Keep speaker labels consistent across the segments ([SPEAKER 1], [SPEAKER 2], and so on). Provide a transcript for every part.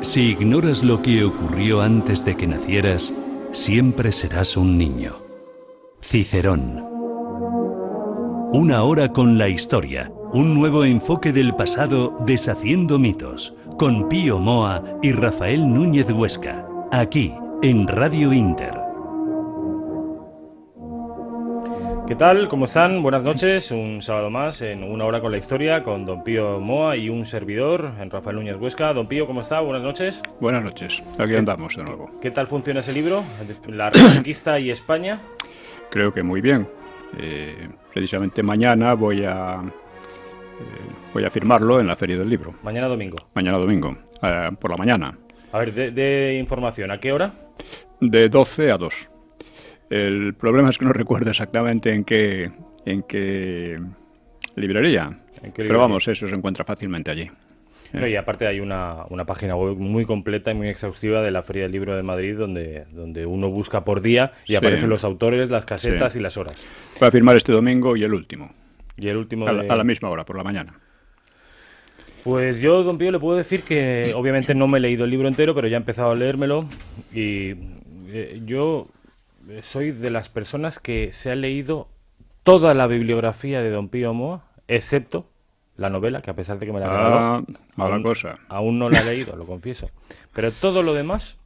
[SPEAKER 1] Si ignoras lo que ocurrió antes de que nacieras, siempre serás un niño. Cicerón. Una hora con la historia, un nuevo enfoque del pasado deshaciendo mitos, con Pío Moa y Rafael Núñez Huesca, aquí en Radio Inter.
[SPEAKER 2] ¿Qué tal? ¿Cómo están? Buenas noches. Un sábado más en Una Hora con la Historia con Don Pío Moa y un servidor, en Rafael Núñez Huesca. Don Pío, ¿cómo está? Buenas noches.
[SPEAKER 3] Buenas noches. Aquí andamos de nuevo.
[SPEAKER 2] ¿Qué tal funciona ese libro? La Reconquista y España.
[SPEAKER 3] Creo que muy bien. Eh, precisamente mañana voy a eh, voy a firmarlo en la Feria del Libro.
[SPEAKER 2] Mañana domingo.
[SPEAKER 3] Mañana domingo, eh, por la mañana.
[SPEAKER 2] A ver, de, de información, ¿a qué hora?
[SPEAKER 3] De 12 a 2. El problema es que no recuerdo exactamente en qué, en qué librería.
[SPEAKER 2] ¿En qué
[SPEAKER 3] Pero vamos, eso se encuentra fácilmente allí.
[SPEAKER 2] No, y aparte hay una, una página web muy completa y muy exhaustiva de la Feria del Libro de Madrid donde, donde uno busca por día y
[SPEAKER 3] Sí.
[SPEAKER 2] aparecen los autores, las casetas
[SPEAKER 3] Sí.
[SPEAKER 2] y las horas.
[SPEAKER 3] Voy a firmar este domingo y el último.
[SPEAKER 2] Y el último
[SPEAKER 3] A
[SPEAKER 2] de-
[SPEAKER 3] la, a la misma hora, por la mañana.
[SPEAKER 2] Pues yo, don Pío, le puedo decir que obviamente no me he leído el libro entero, pero ya he empezado a leérmelo y eh, yo eh, soy de las personas que se ha leído toda la bibliografía de don Pío Moa, excepto la novela, que a pesar de que me la regaló,
[SPEAKER 3] Ah, mala
[SPEAKER 2] aún-
[SPEAKER 3] cosa.
[SPEAKER 2] aún no la he leído, lo confieso. Pero todo lo demás,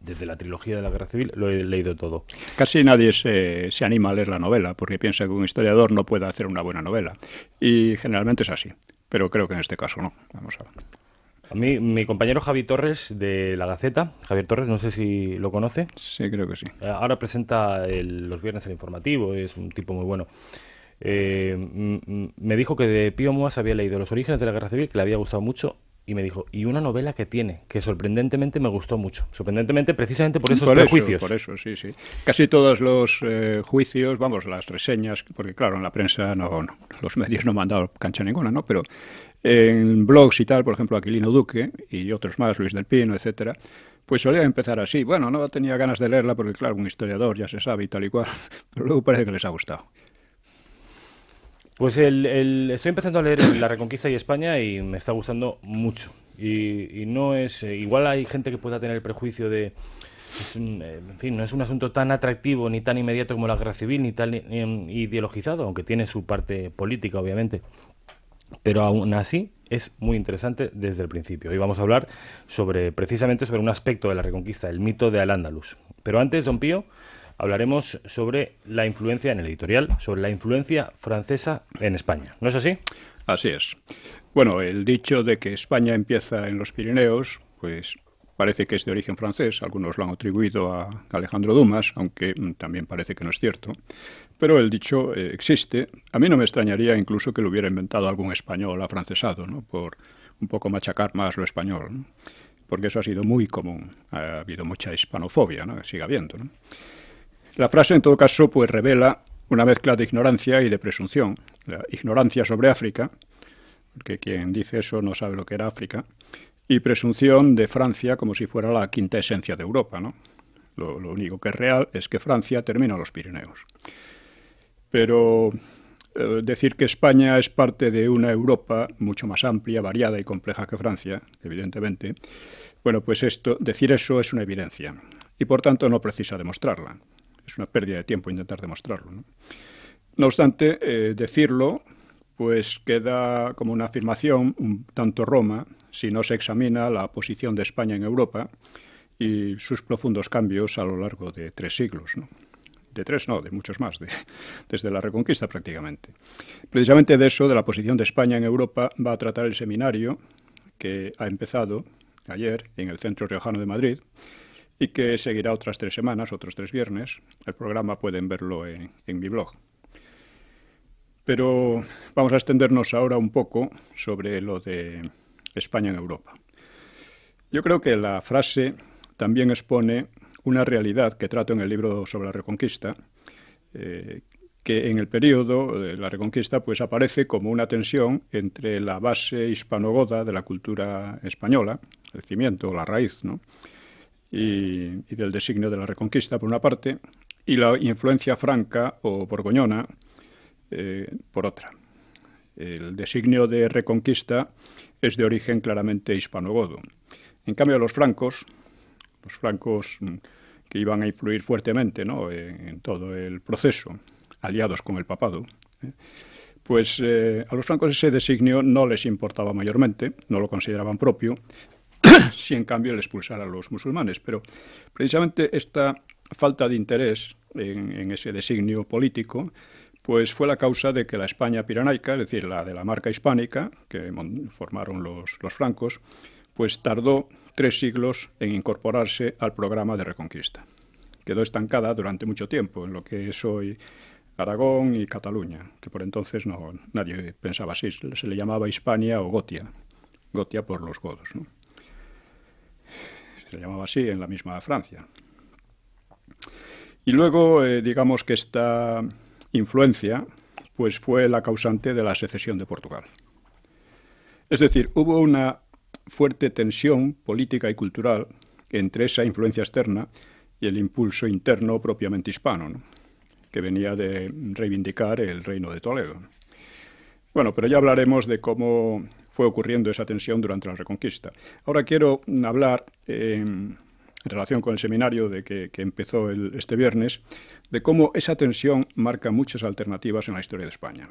[SPEAKER 2] desde la trilogía de la Guerra Civil, lo he leído todo.
[SPEAKER 3] Casi nadie se, se anima a leer la novela porque piensa que un historiador no puede hacer una buena novela. Y generalmente es así. Pero creo que en este caso no. Vamos a ver.
[SPEAKER 2] A mí, mi compañero Javi Torres de La Gaceta, Javier Torres, no sé si lo conoce,
[SPEAKER 3] Sí, creo que sí.
[SPEAKER 2] Eh, Ahora presenta el- los viernes el informativo, es un tipo muy bueno. Eh, me dijo que de Pío Moas había leído Los orígenes de la guerra civil, que le había gustado mucho, y me dijo, y una novela que tiene, que sorprendentemente me gustó mucho. Sorprendentemente precisamente por esos
[SPEAKER 3] por
[SPEAKER 2] prejuicios.
[SPEAKER 3] Eso, por eso, sí, sí. Casi todos los eh, juicios, vamos, las reseñas, porque claro, en la prensa no, no, los medios no me han dado cancha ninguna, ¿no? Pero en blogs y tal, por ejemplo, Aquilino Duque y otros más, Luis del Pino, etcétera, pues solía empezar así. Bueno, no tenía ganas de leerla porque, claro, un historiador ya se sabe y tal y cual, pero luego parece que les ha gustado.
[SPEAKER 2] Pues el, estoy empezando a leer La Reconquista y España y me está gustando mucho. Y, no es. eh, igual hay gente que pueda tener el prejuicio de. eh, en fin, no es un asunto tan atractivo ni tan inmediato como la guerra civil, ni tan eh, ideologizado, aunque tiene su parte política, obviamente. Pero aún así es muy interesante desde el principio. Hoy vamos a hablar sobre precisamente sobre un aspecto de la Reconquista, el mito de Al-Ándalus. Pero antes, don Pío, hablaremos sobre la influencia en el editorial, sobre la influencia francesa en España. ¿No es así?
[SPEAKER 3] Así es. Bueno, el dicho de que España empieza en los Pirineos, pues parece que es de origen francés, algunos lo han atribuido a Alejandro Dumas, aunque mm, también parece que no es cierto. Pero el dicho eh, existe. A mí no me extrañaría incluso que lo hubiera inventado algún español afrancesado, ¿no? Por un poco machacar más lo español. Porque eso ha sido muy común. Ha habido mucha hispanofobia, ¿no? Sigue habiendo. La frase, en todo caso, pues revela una mezcla de ignorancia y de presunción. La ignorancia sobre África, porque quien dice eso no sabe lo que era África, y presunción de Francia como si fuera la quinta esencia de Europa. ¿no? Lo, lo único que es real es que Francia termina los Pirineos. Pero eh, decir que España es parte de una Europa mucho más amplia, variada y compleja que Francia, evidentemente, bueno, pues esto, decir eso es una evidencia y por tanto no precisa demostrarla. Es una pérdida de tiempo intentar demostrarlo. No, obstante, eh, decirlo pues queda como una afirmación un tanto Roma si no se examina la posición de España en Europa y sus profundos cambios a lo largo de tres siglos. De tres, no, de muchos más, de- desde la Reconquista prácticamente. Precisamente de eso, de la posición de España en Europa, va a tratar el seminario que ha empezado ayer en el Centro Riojano de Madrid y que seguirá otras tres semanas, otros tres viernes. El programa pueden verlo en mi blog. Pero vamos a extendernos ahora un poco sobre lo de España en Europa. Yo creo que la frase también expone una realidad que trato en el libro sobre la Reconquista, eh, que en el periodo de la Reconquista pues aparece como una tensión entre la base hispanogoda de la cultura española, el cimiento, la raíz, ¿no? y, y del designio de la Reconquista por una parte, y la influencia franca o borgoñona eh, por otra. El designio de Reconquista es de origen claramente hispanogodo. En cambio, los francos, los francos mm, que iban a influir fuertemente ¿no? en, todo el proceso, aliados con el papado, ¿eh? pues eh, a los francos ese designio no les importaba mayormente, no lo consideraban propio, si en cambio el expulsar a los musulmanes. Pero precisamente esta falta de interés en, ese designio político pues fue la causa de que la España piranaica, es decir, la de la marca hispánica, que formaron los, los francos, pues tardó tres siglos en incorporarse al programa de reconquista. Quedó estancada durante mucho tiempo en lo que es hoy Aragón y Cataluña, que por entonces no, nadie pensaba así, se le llamaba Hispania o Gotia, Gotia por los godos. Se llamaba así en la misma Francia. Y luego, eh, digamos que esta influencia pues fue la causante de la secesión de Portugal. Es decir, hubo una fuerte tensión política y cultural entre esa influencia externa y el impulso interno propiamente hispano, que venía de reivindicar el reino de Toledo. Bueno, pero ya hablaremos de cómo fue ocurriendo esa tensión durante la Reconquista. Ahora quiero hablar, en relación con el seminario de que, empezó este viernes, de cómo esa tensión marca muchas alternativas en la historia de España.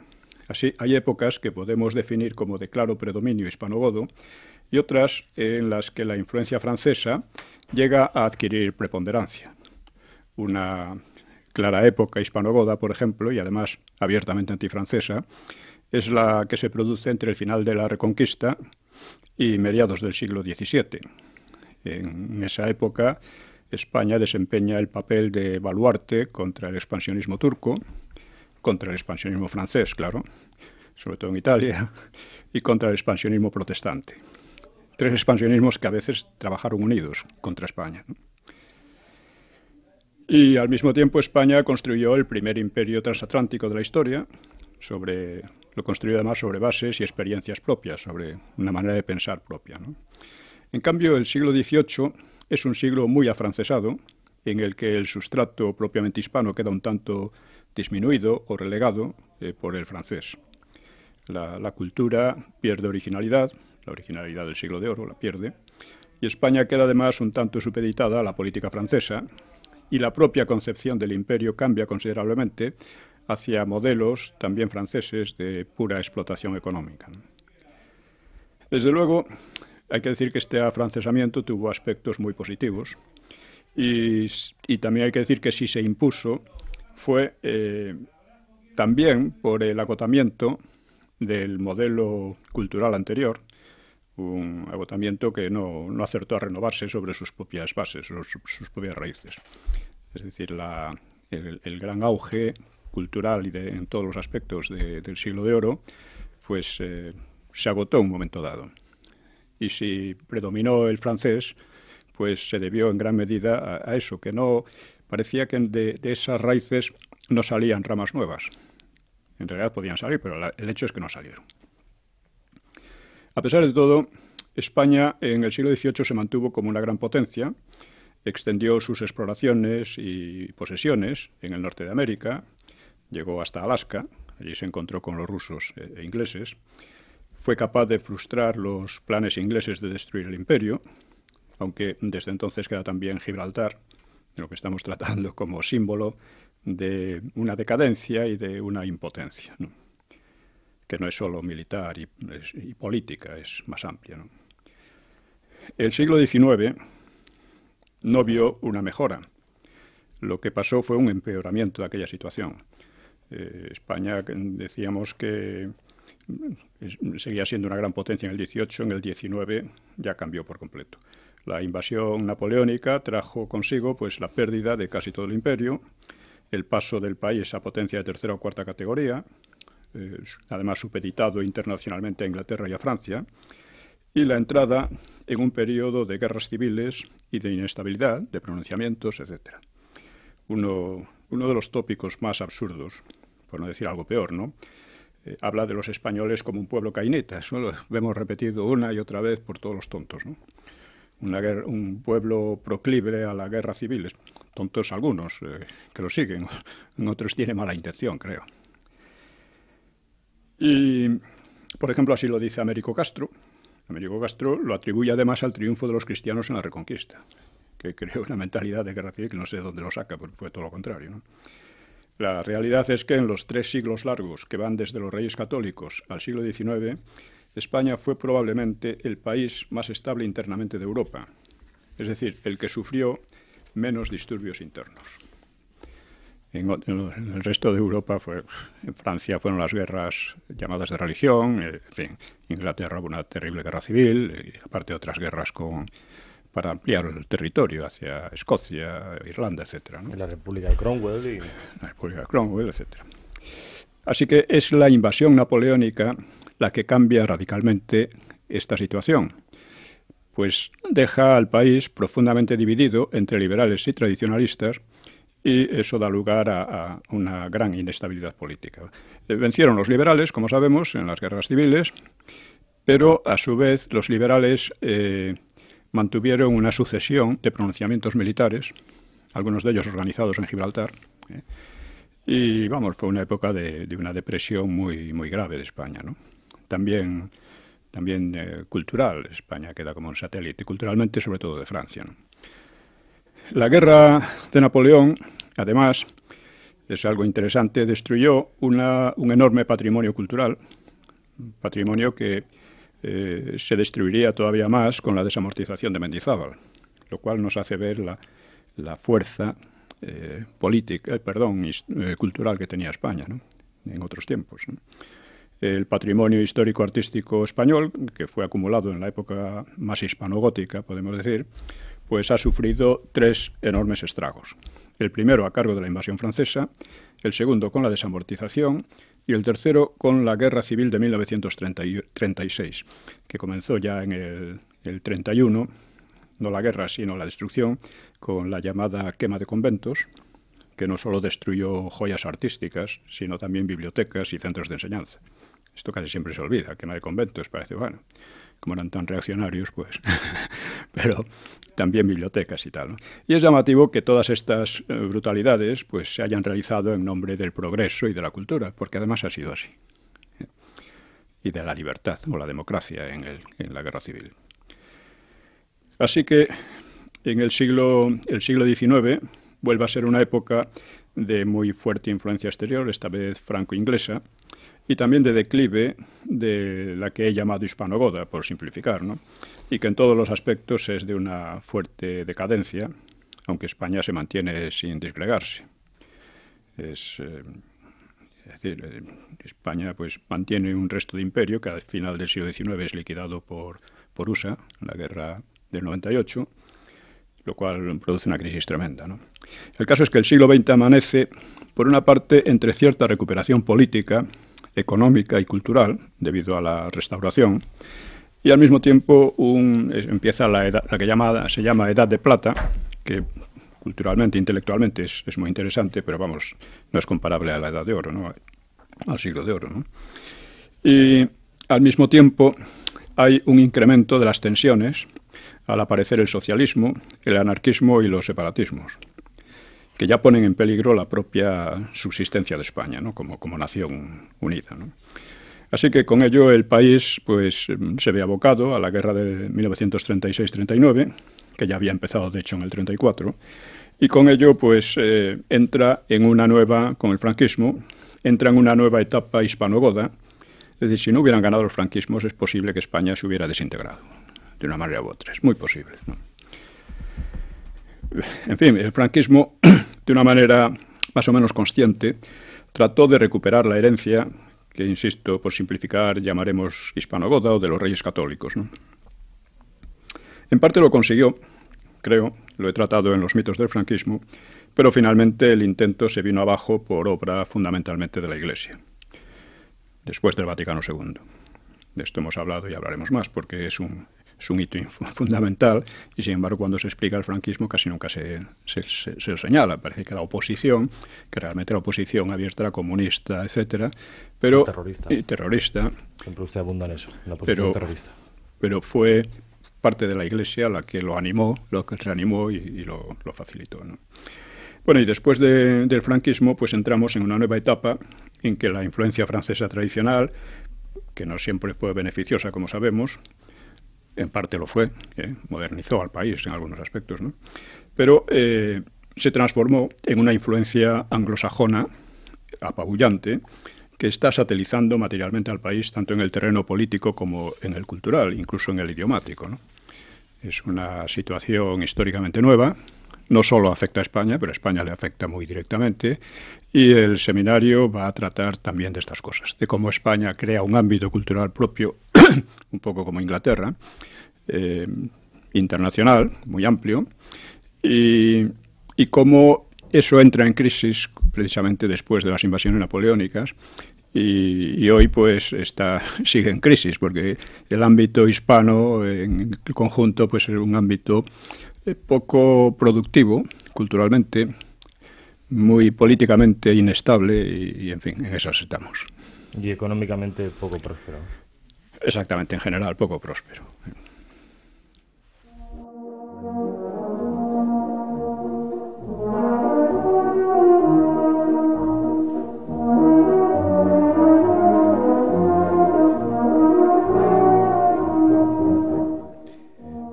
[SPEAKER 3] Así, hay épocas que podemos definir como de claro predominio hispanogodo y otras en las que la influencia francesa llega a adquirir preponderancia. Una clara época hispanogoda, por ejemplo, y además abiertamente antifrancesa, es la que se produce entre el final de la Reconquista y mediados del siglo XVII. En esa época, España desempeña el papel de baluarte contra el expansionismo turco, contra el expansionismo francés, claro, sobre todo en Italia, y contra el expansionismo protestante. Tres expansionismos que a veces trabajaron unidos contra España. Y al mismo tiempo España construyó el primer imperio transatlántico de la historia, sobre, lo construyó además sobre bases y experiencias propias, sobre una manera de pensar propia. En cambio, el siglo XVIII es un siglo muy afrancesado, en el que el sustrato propiamente hispano queda un tanto disminuido o relegado eh, por el francés. La, cultura pierde originalidad, la originalidad del siglo de oro la pierde, y España queda además un tanto supeditada a la política francesa, y la propia concepción del imperio cambia considerablemente hacia modelos también franceses de pura explotación económica. Desde luego, hay que decir que este afrancesamiento tuvo aspectos muy positivos y, también hay que decir que si se impuso fue eh, también por el agotamiento del modelo cultural anterior, un agotamiento que no, acertó a renovarse sobre sus propias bases, sus, sus propias raíces. Es decir, el, gran auge cultural y de, en todos los aspectos del siglo de oro, pues eh, se agotó en un momento dado. Y si predominó el francés, pues se debió en gran medida a, eso, que no parecía que de, esas raíces no salían ramas nuevas. En realidad podían salir, pero el hecho es que no salieron. A pesar de todo, España en el siglo XVIII se mantuvo como una gran potencia, extendió sus exploraciones y posesiones en el norte de América, llegó hasta Alaska, allí se encontró con los rusos e ingleses, fue capaz de frustrar los planes ingleses de destruir el imperio, aunque desde entonces queda también Gibraltar, de lo que estamos tratando como símbolo de una decadencia y de una impotencia, que no es solo militar y, política, es más amplia. El siglo XIX no vio una mejora. Lo que pasó fue un empeoramiento de aquella situación. Eh, España, decíamos que seguía siendo una gran potencia en el 18, en el 19 ya cambió por completo. La invasión napoleónica trajo consigo pues la pérdida de casi todo el imperio, el paso del país a potencia de tercera o cuarta categoría, eh, además supeditado internacionalmente a Inglaterra y a Francia, y la entrada en un periodo de guerras civiles y de inestabilidad, de pronunciamientos, etc. Uno, uno de los tópicos más absurdos, por no decir algo peor, ¿no? Eh, habla de los españoles como un pueblo cainita. Eso lo hemos repetido una y otra vez por todos los tontos. ¿no? Un pueblo proclive a la guerra civil. Tontos algunos eh, que lo siguen, otros tienen mala intención, creo. Y, por ejemplo, así lo dice Américo Castro Américo Castro lo atribuye además al triunfo de los cristianos en la Reconquista, que creó una mentalidad de guerra civil que no sé de dónde lo saca, porque fue todo lo contrario. La realidad es que en los tres siglos largos que van desde los reyes católicos al siglo XIX, España fue probablemente el país más estable internamente de Europa, es decir, el que sufrió menos disturbios internos. En, el resto de Europa, fue, en Francia fueron las guerras llamadas de religión, eh, en fin, Inglaterra hubo una terrible guerra civil, y aparte otras guerras con, para ampliar el territorio hacia Escocia, Irlanda, etc.
[SPEAKER 2] La República de Cromwell. Y...
[SPEAKER 3] La República de Cromwell, etc. Así que es la invasión napoleónica la que cambia radicalmente esta situación, pues deja al país profundamente dividido entre liberales y tradicionalistas, y eso da lugar a, una gran inestabilidad política. Eh, vencieron los liberales, como sabemos, en las guerras civiles, pero a su vez los liberales eh, mantuvieron una sucesión de pronunciamientos militares, algunos de ellos organizados en Gibraltar, eh, y vamos, fue una época de, una depresión muy, muy grave de España. ¿no? También, también cultural, España queda como un satélite, culturalmente sobre todo de Francia. La guerra de Napoleón, además, es algo interesante, destruyó un enorme patrimonio cultural, patrimonio que eh, se destruiría todavía más con la desamortización de Mendizábal, lo cual nos hace ver la, fuerza eh, política, eh, perdón, cultural que tenía España en otros tiempos. El patrimonio histórico-artístico español, que fue acumulado en la época más hispanogótica, podemos decir, pues ha sufrido tres enormes estragos. El primero a cargo de la invasión francesa, el segundo con la desamortización y el tercero con la Guerra Civil de 1936, que comenzó ya en el, 31, no la guerra, sino la destrucción, con la llamada quema de conventos, que no solo destruyó joyas artísticas, sino también bibliotecas y centros de enseñanza. Esto casi siempre se olvida, quema de conventos, parece, bueno, como eran tan reaccionarios, pues, pero también bibliotecas y tal. Y es llamativo que todas estas eh, brutalidades pues, se hayan realizado en nombre del progreso y de la cultura, porque además ha sido así. ¿eh? Y de la libertad o la democracia en, el, en la guerra civil. Así que en el siglo, el siglo XIX vuelve a ser una época de muy fuerte influencia exterior, esta vez franco-inglesa, y también de declive de la que he llamado hispanogoda, por simplificar, ¿no? y que en todos los aspectos es de una fuerte decadencia, aunque España se mantiene sin disgregarse. Es, eh, decir, eh, España pues, mantiene un resto de imperio que al final del siglo XIX es liquidado por, por USA, en la guerra del 98, lo cual produce una crisis tremenda. ¿no? El caso es que el siglo XX amanece, por una parte, entre cierta recuperación política, económica y cultural debido a la restauración y al mismo tiempo empieza la, edad, la que se llama Edad de Plata, que culturalmente, intelectualmente es, muy interesante, pero vamos, no es comparable a la Edad de Oro, ¿no? al siglo de Oro. Y al mismo tiempo hay un incremento de las tensiones al aparecer el socialismo, el anarquismo y los separatismos que ya ponen en peligro la propia subsistencia de España ¿no? como, como nación unida. Así que con ello el país pues, se ve abocado a la guerra de 1936-39, que ya había empezado de hecho en el 34, y con ello pues, eh, entra en una nueva, con el franquismo, entra en una nueva etapa hispanogoda. Es decir, si no hubieran ganado los franquismos es posible que España se hubiera desintegrado, de una manera u otra, es muy posible. En fin, el franquismo, de una manera más o menos consciente, trató de recuperar la herencia que, insisto, por simplificar, llamaremos hispanogoda o de los reyes católicos. En parte lo consiguió, creo, lo he tratado en los mitos del franquismo, pero finalmente el intento se vino abajo por obra fundamentalmente de la Iglesia, después del Vaticano II. De esto hemos hablado y hablaremos más, porque es un, es un hito fundamental y sin embargo cuando se explica el franquismo casi nunca se, se, se, señala. Parece que la oposición, que realmente la oposición abierta era comunista, etcétera, pero
[SPEAKER 2] terrorista.
[SPEAKER 3] Y terrorista.
[SPEAKER 2] Siempre usted abunda en eso, la oposición terrorista.
[SPEAKER 3] Pero fue parte de la Iglesia la que lo animó, lo que reanimó y, y lo, lo, facilitó. ¿no? Bueno, y después de, del franquismo, pues entramos en una nueva etapa en que la influencia francesa tradicional, que no siempre fue beneficiosa, como sabemos, en parte lo fue, modernizó al país en algunos aspectos, ¿no? pero se transformó en una influencia anglosajona apabullante que está satelizando materialmente al país tanto en el terreno político como en el cultural, incluso en el idiomático. Es una situación históricamente nueva, no solo afecta a España, pero a España le afecta muy directamente, y el seminario va a tratar también de estas cosas, de cómo España crea un ámbito cultural propio, un poco como Inglaterra, eh, internacional, muy amplio, y, y cómo eso entra en crisis precisamente después de las invasiones napoleónicas y, hoy pues está sigue en crisis porque el ámbito hispano en el conjunto pues es un ámbito poco productivo culturalmente muy políticamente inestable y, y en fin en esas estamos.
[SPEAKER 2] Y económicamente poco próspero.
[SPEAKER 3] Exactamente en general poco próspero.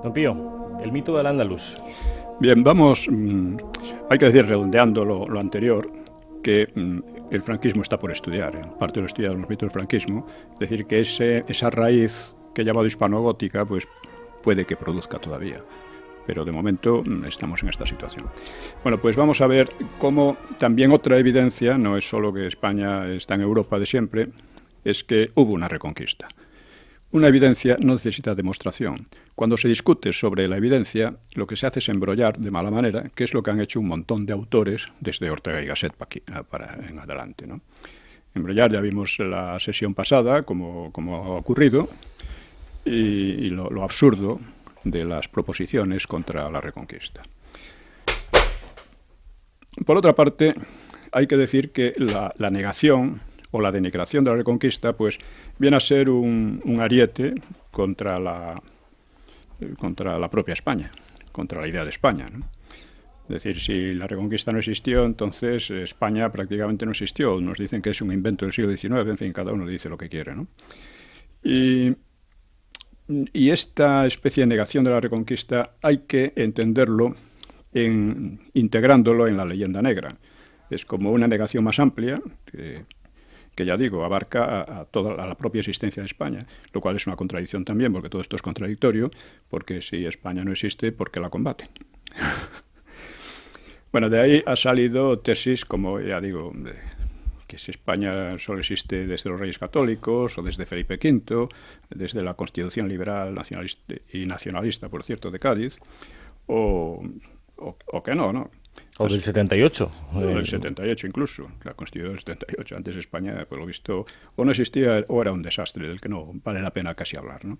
[SPEAKER 2] El mito del andaluz.
[SPEAKER 3] Bien, vamos, mm, hay que decir, redondeando lo, anterior, que mm, el franquismo está por estudiar, en parte lo estudiado los mitos del franquismo, es decir, que ese, esa raíz que he llamado hispanogótica, pues puede que produzca todavía. Pero de momento mm, estamos en esta situación. Bueno, pues vamos a ver cómo también otra evidencia, no es solo que España está en Europa de siempre, es que hubo una reconquista. Una evidencia no necesita demostración. Cuando se discute sobre la evidencia, lo que se hace es embrollar de mala manera, que es lo que han hecho un montón de autores desde Ortega y Gasset para, en adelante. Embrollar, ya vimos la sesión pasada, como, ha ocurrido, y, lo, absurdo de las proposiciones contra la reconquista. Por otra parte, hay que decir que la negación o la denigración de la Reconquista, pues viene a ser un, ariete contra la, contra la propia España, contra la idea de España. Es decir, si la Reconquista no existió, entonces España prácticamente no existió. Nos dicen que es un invento del siglo XIX, en fin, cada uno dice lo que quiere. Y, y esta especie de negación de la Reconquista hay que entenderlo en, integrándolo en la leyenda negra. Es como una negación más amplia, que que ya digo, abarca a, toda la propia existencia de España, lo cual es una contradicción también, porque todo esto es contradictorio, porque si España no existe, ¿por qué la combaten? bueno, de ahí ha salido tesis como, ya digo, que si España solo existe desde los reyes católicos o desde Felipe V, desde la Constitución liberal nacionalista y nacionalista, por cierto, de Cádiz, o, o que no, ¿no?
[SPEAKER 2] O del 78.
[SPEAKER 3] O del 78 incluso, la Constitución del 78. Antes España, por lo visto, o no existía o era un desastre del que no vale la pena casi hablar. ¿no?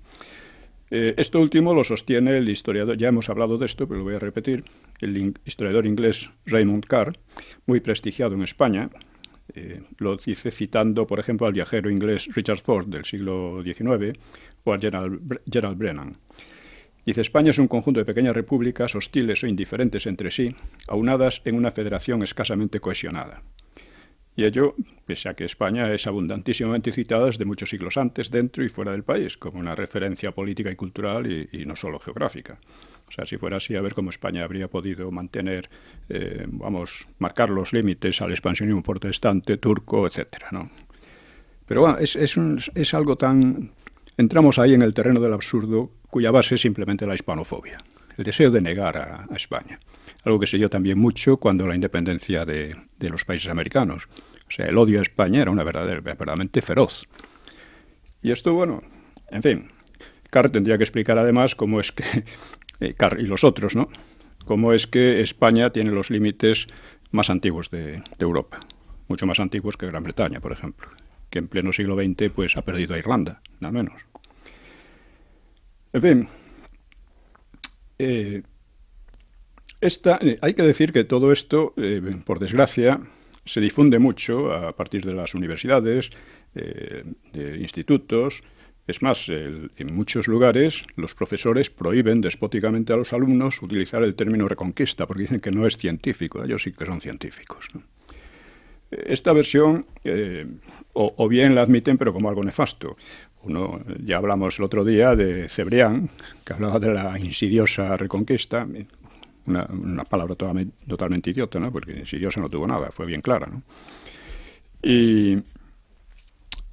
[SPEAKER 3] Eh, esto último lo sostiene el historiador, ya hemos hablado de esto, pero lo voy a repetir, el historiador inglés Raymond Carr, muy prestigiado en España, eh, lo dice citando, por ejemplo, al viajero inglés Richard Ford del siglo XIX o a Gerald Brennan. Dice, España es un conjunto de pequeñas repúblicas hostiles o indiferentes entre sí, aunadas en una federación escasamente cohesionada. Y ello, pese a que España es abundantísimamente citada desde muchos siglos antes, dentro y fuera del país, como una referencia política y cultural y, no solo geográfica. O sea, si fuera así, a ver cómo España habría podido mantener, eh, vamos, marcar los límites al expansionismo protestante, turco, etcétera, ¿no? Pero bueno, es, es, es algo tan... Entramos ahí en el terreno del absurdo cuya base es simplemente la hispanofobia, el deseo de negar a, España. Algo que se dio también mucho cuando la independencia de, los países americanos. O sea, el odio a España era una verdadera, verdaderamente feroz. Y esto, bueno, en fin, Carr tendría que explicar además cómo es que, eh, Carr y los otros, ¿no? Cómo es que España tiene los límites más antiguos de, de, Europa, mucho más antiguos que Gran Bretaña, por ejemplo, que en pleno siglo XX pues ha perdido a Irlanda, nada menos. En fin, eh, esta, eh, hay que decir que todo esto, eh, por desgracia, se difunde mucho a partir de las universidades, de institutos. Es más, en muchos lugares los profesores prohíben despóticamente a los alumnos utilizar el término reconquista porque dicen que no es científico. Ellos sí que son científicos. Esta versión, eh, o, bien la admiten, pero como algo nefasto. Uno, ya hablamos el otro día de Cebrián, que hablaba de la insidiosa reconquista, una, palabra totalmente, idiota, ¿no? porque insidiosa no tuvo nada, fue bien clara. ¿no? Y,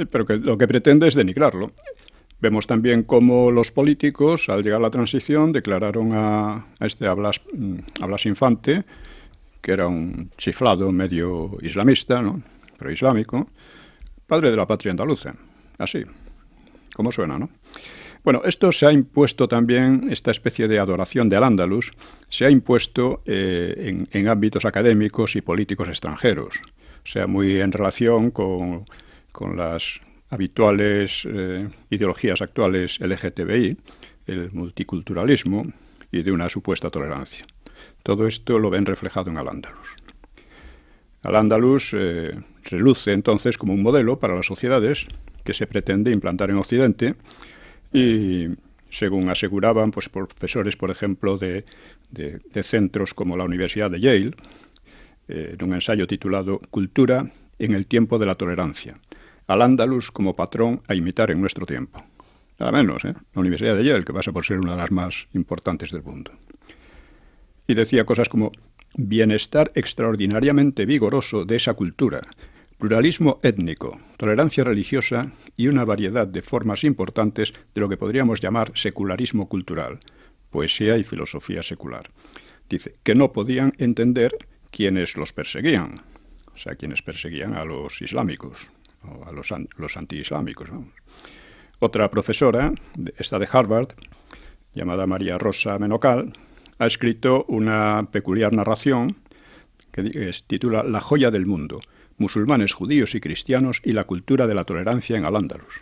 [SPEAKER 3] pero que lo que pretende es denigrarlo. Vemos también cómo los políticos, al llegar a la transición, declararon a, este Ablas, mm, Infante, que era un chiflado medio islamista, ¿no? pero islámico, padre de la patria andaluza. Así, como suena, ¿no? Bueno, esto se ha impuesto también, esta especie de adoración de Al-Ándalus, se ha impuesto eh, en, ámbitos académicos y políticos extranjeros, o sea, muy en relación con, con las habituales eh, ideologías actuales LGTBI, el multiculturalismo y de una supuesta tolerancia. Todo esto lo ven reflejado en Al-Ándalus. Al-Ándalus eh, reluce entonces como un modelo para las sociedades que se pretende implantar en Occidente y, según aseguraban pues, profesores, por ejemplo, de, centros como la Universidad de Yale, eh, en un ensayo titulado Cultura en el tiempo de la tolerancia, al Andalus como patrón a imitar en nuestro tiempo. Nada menos, ¿eh? la Universidad de Yale, que pasa por ser una de las más importantes del mundo. Y decía cosas como bienestar extraordinariamente vigoroso de esa cultura, pluralismo étnico, tolerancia religiosa y una variedad de formas importantes de lo que podríamos llamar secularismo cultural, poesía y filosofía secular. Dice que no podían entender quienes los perseguían, o sea, quienes perseguían a los islámicos, o a los, los antiislámicos. Otra profesora, esta de Harvard, llamada María Rosa Menocal, ha escrito una peculiar narración que se titula La joya del mundo, musulmanes, judíos y cristianos y la cultura de la tolerancia en Al-Ándalus.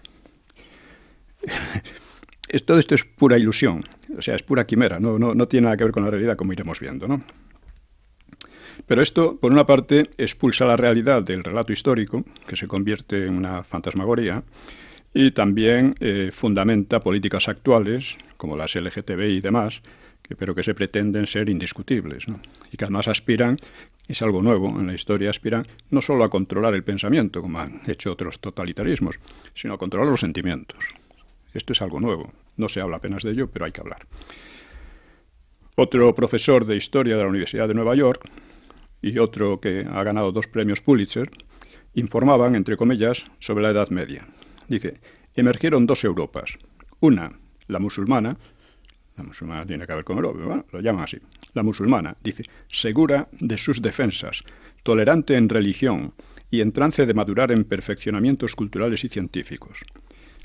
[SPEAKER 3] Todo esto es pura ilusión, o sea, es pura quimera, no, no, no tiene nada que ver con la realidad como iremos viendo, ¿no? Pero esto, por una parte, expulsa la realidad del relato histórico, que se convierte en una fantasmagoría, y también eh, fundamenta políticas actuales, como las LGTBI y demás, pero que se pretenden ser indiscutibles, y que además aspiran, es algo nuevo en la historia, aspiran no solo a controlar el pensamiento, como han hecho otros totalitarismos, sino a controlar los sentimientos. Esto es algo nuevo. No se habla apenas de ello, pero hay que hablar. Otro profesor de historia de la Universidad de Nueva York y otro que ha ganado dos premios Pulitzer, informaban, entre comillas, sobre la Edad Media. Dice, emergieron dos Europas. Una, la musulmana, la musulmana tiene que ver con Europa, lo llaman así. La musulmana, dice, segura de sus defensas, tolerante en religión y en trance de madurar en perfeccionamientos culturales y científicos.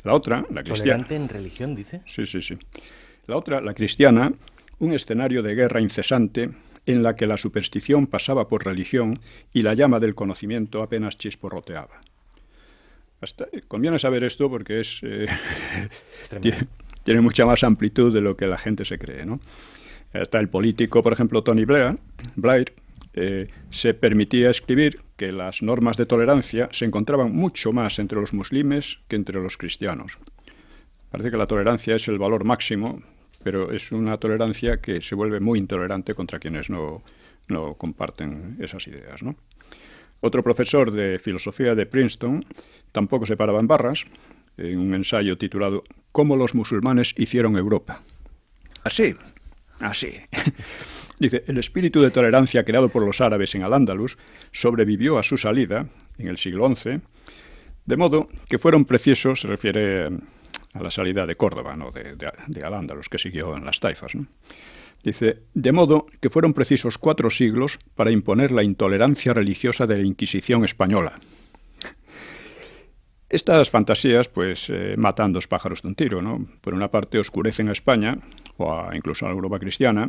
[SPEAKER 3] La otra, la cristiana.
[SPEAKER 2] ¿Tolerante en religión, dice?
[SPEAKER 3] Sí, sí, sí. La otra, la cristiana, un escenario de guerra incesante en la que la superstición pasaba por religión y la llama del conocimiento apenas chisporroteaba. conviene saber esto porque es eh, tiene, mucha más amplitud de lo que la gente se cree. ¿no? Hasta el político, por ejemplo, Tony Blair, eh, se permitía escribir que las normas de tolerancia se encontraban mucho más entre los muslimes que entre los cristianos. Parece que la tolerancia es el valor máximo pero es una tolerancia que se vuelve muy intolerante contra quienes no, comparten esas ideas. Otro profesor de filosofía de Princeton tampoco se paraba en barras en un ensayo titulado Cómo los musulmanes hicieron Europa. Así, así. Dice, el espíritu de tolerancia creado por los árabes en Al-Ándalus sobrevivió a su salida en el siglo XI, de modo que fueron precisos, se refiere a la salida de Córdoba, ¿no? de, de, Al-Ándalus, que siguió en las taifas. Dice, de modo que fueron precisos cuatro siglos para imponer la intolerancia religiosa de la Inquisición española. Estas fantasías, pues, eh, matan dos pájaros de un tiro, ¿no? Por una parte, oscurecen a España, o incluso a la Europa cristiana,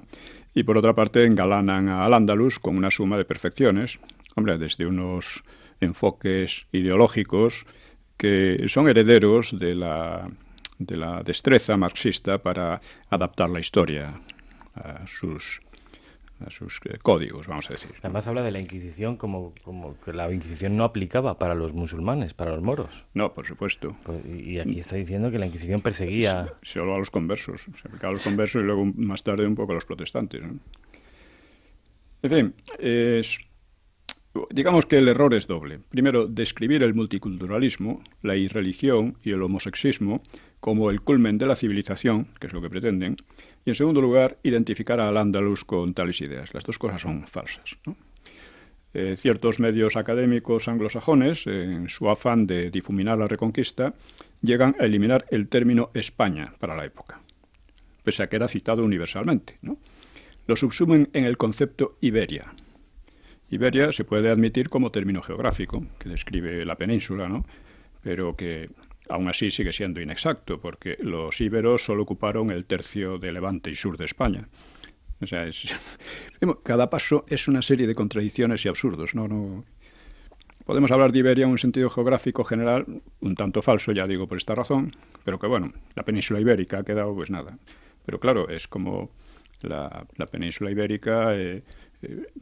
[SPEAKER 3] y por otra parte, engalanan a Al-Ándalus con una suma de perfecciones, hombre, desde unos enfoques ideológicos que son herederos de la de la destreza marxista para adaptar la historia a sus a sus eh, códigos, vamos a decir.
[SPEAKER 2] Además habla de la Inquisición como, como que la Inquisición no aplicaba para los musulmanes, para los moros.
[SPEAKER 3] No, por supuesto.
[SPEAKER 2] Pues, y aquí está diciendo que la Inquisición perseguía...
[SPEAKER 3] Solo a los conversos. Se aplicaba a los conversos y luego más tarde un poco a los protestantes. En fin, es, Digamos que el error es doble. Primero, describir el multiculturalismo, la irreligión y el homosexismo como el culmen de la civilización, que es lo que pretenden. Y en segundo lugar, identificar al andaluz con tales ideas. Las dos cosas son falsas. Eh, ciertos medios académicos anglosajones, en su afán de difuminar la reconquista, llegan a eliminar el término España para la época, pese a que era citado universalmente. Lo subsumen en el concepto Iberia, Iberia se puede admitir como término geográfico, que describe la península, ¿no? pero que aún así sigue siendo inexacto, porque los íberos solo ocuparon el tercio de levante y sur de España. O sea, cada paso es una serie de contradicciones y absurdos. ¿no? No, podemos hablar de Iberia en un sentido geográfico general, un tanto falso, ya digo por esta razón, pero que bueno, la península ibérica ha quedado pues nada. Pero claro, es como la, península ibérica... Eh,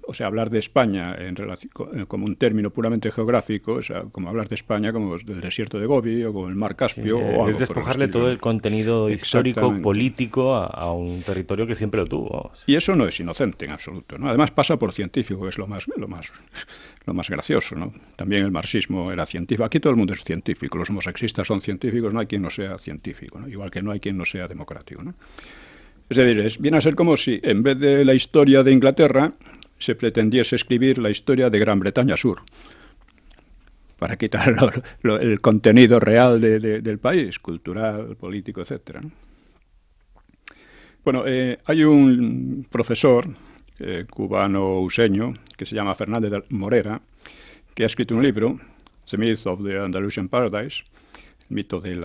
[SPEAKER 3] o sea, hablar de España en relación, eh, como un término puramente geográfico, o sea, como hablar de España como del desierto de Gobi o como el mar Caspio. o
[SPEAKER 2] es despojarle todo el contenido histórico, político a, un territorio que siempre lo tuvo.
[SPEAKER 3] Y eso no es inocente en absoluto. ¿no? Además pasa por científico, que es lo más, lo más, lo más gracioso. ¿no? También el marxismo era científico. Aquí todo el mundo es científico. Los homosexistas son científicos, no hay quien no sea científico, ¿no? igual que no hay quien no sea democrático. ¿no? Es decir, viene a ser como si en vez de la historia de Inglaterra se pretendiese escribir la historia de Gran Bretaña Sur, para quitar el contenido real del país, cultural, político, etc. Bueno, eh, hay un profesor eh, cubano useño que se llama Fernández Morera, que ha escrito un libro, The Myth of the Andalusian Paradise, el mito del,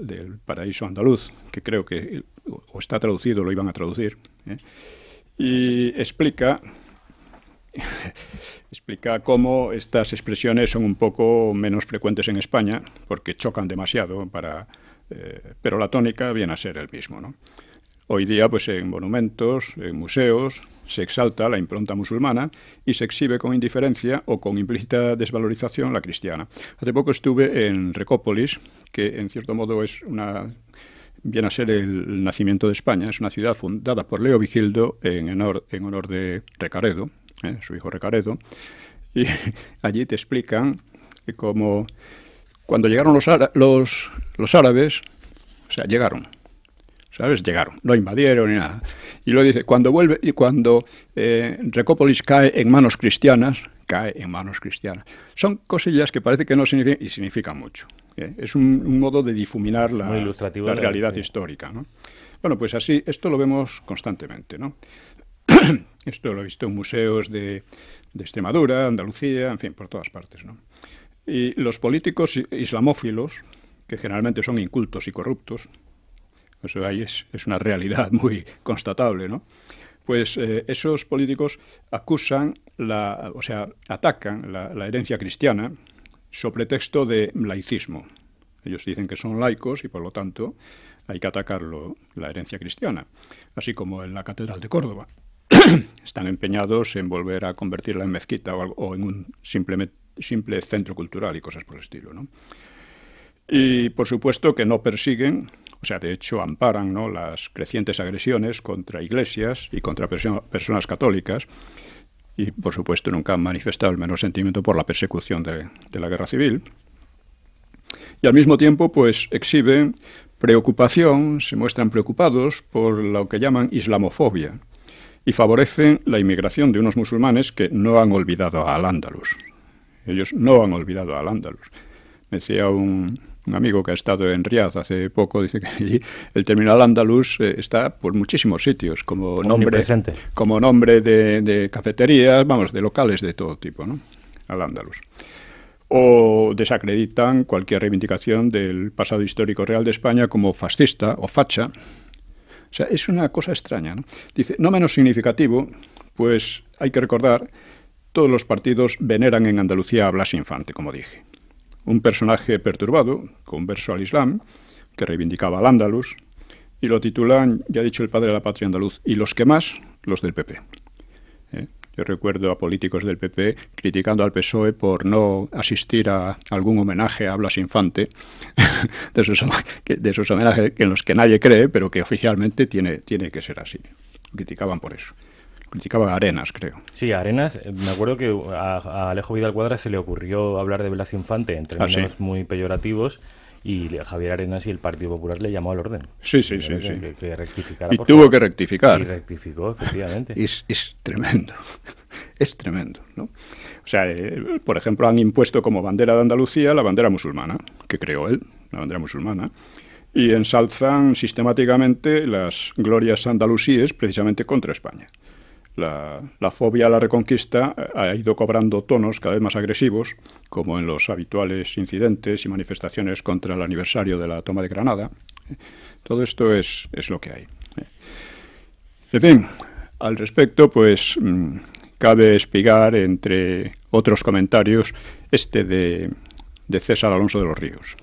[SPEAKER 3] del paraíso andaluz, que creo que o está traducido, lo iban a traducir, ¿eh? y explica explica cómo estas expresiones son un poco menos frecuentes en España, porque chocan demasiado, para, eh, pero la tónica viene a ser el mismo. ¿no? Hoy día, pues en monumentos, en museos, se exalta la impronta musulmana y se exhibe con indiferencia o con implícita desvalorización la cristiana. Hace poco estuve en Recópolis, que en cierto modo es una viene a ser el nacimiento de España. Es una ciudad fundada por Leo Vigildo en honor, de Recaredo, ¿eh? su hijo Recaredo. Y allí te explican cómo cuando llegaron los, los, los árabes, o sea, llegaron, ¿sabes? Llegaron, no invadieron ni nada. Y luego dice, cuando vuelve y cuando eh, Recópolis cae en manos cristianas, cae en manos cristianas. Son cosillas que parece que no significan y significan mucho. ¿Eh? Es un, modo de difuminar la, la realidad histórica. ¿no? Bueno, pues así, esto lo vemos constantemente. ¿no? esto lo he visto en museos de, de Extremadura, Andalucía, en fin, por todas partes. ¿no? Y los políticos islamófilos, que generalmente son incultos y corruptos, eso ahí es, es una realidad muy constatable, ¿no? Pues eh, esos políticos acusan, la, o sea, atacan la, la herencia cristiana sobre texto de laicismo. Ellos dicen que son laicos y por lo tanto hay que atacarlo, la herencia cristiana, así como en la Catedral de Córdoba. Están empeñados en volver a convertirla en mezquita o, o en un simple, simple centro cultural y cosas por el estilo. ¿no? Y por supuesto que no persiguen, o sea, de hecho amparan ¿no? las crecientes agresiones contra iglesias y contra personas católicas, y por supuesto nunca han manifestado el menor sentimiento por la persecución de, de la guerra civil. Y al mismo tiempo, pues exhiben preocupación, se muestran preocupados por lo que llaman islamofobia y favorecen la inmigración de unos musulmanes que no han olvidado al Andalus. Ellos no han olvidado al Andalus. Me decía un, un amigo que ha estado en Riaz hace poco dice que el terminal andaluz eh, está por muchísimos sitios como nombre como nombre de, cafeterías vamos de locales de todo tipo no al andaluz. O desacreditan cualquier reivindicación del pasado histórico real de España como fascista o facha. O sea es una cosa extraña ¿no? dice no menos significativo pues hay que recordar todos los partidos veneran en Andalucía a Blas Infante como dije un personaje perturbado, converso al Islam, que reivindicaba al Andalus, y lo titulan, ya ha dicho el padre de la patria andaluz, y los que más, los del PP. ¿Eh? Yo recuerdo a políticos del PP criticando al PSOE por no asistir a algún homenaje a Blas Infante, de, esos, de esos homenajes en los que nadie cree, pero que oficialmente tiene, tiene que ser así. criticaban por eso. Criticaba a Arenas, creo.
[SPEAKER 2] Sí, Arenas, eh, me acuerdo que a, Alejo Vidal Cuadra se le ocurrió hablar de Blas Infante en ah, términos muy peyorativos y Javier Arenas y el Partido Popular le llamó al orden.
[SPEAKER 3] Sí, sí, sí.
[SPEAKER 2] Que,
[SPEAKER 3] sí.
[SPEAKER 2] rectificara.
[SPEAKER 3] Y tuvo que rectificar.
[SPEAKER 2] Y rectificó, efectivamente.
[SPEAKER 3] Es, es tremendo, es tremendo, ¿no? O sea, eh, por ejemplo, han impuesto como bandera de Andalucía la bandera musulmana, que creó él, la bandera musulmana, y ensalzan sistemáticamente las glorias andalusíes precisamente contra España. La, fobia a la reconquista ha ido cobrando tonos cada vez más agresivos, como en los habituales incidentes y manifestaciones contra el aniversario de la toma de Granada. Todo esto es, es lo que hay. En fin, al respecto, pues mm, cabe espigar, entre otros comentarios, este de, de César Alonso de los Ríos,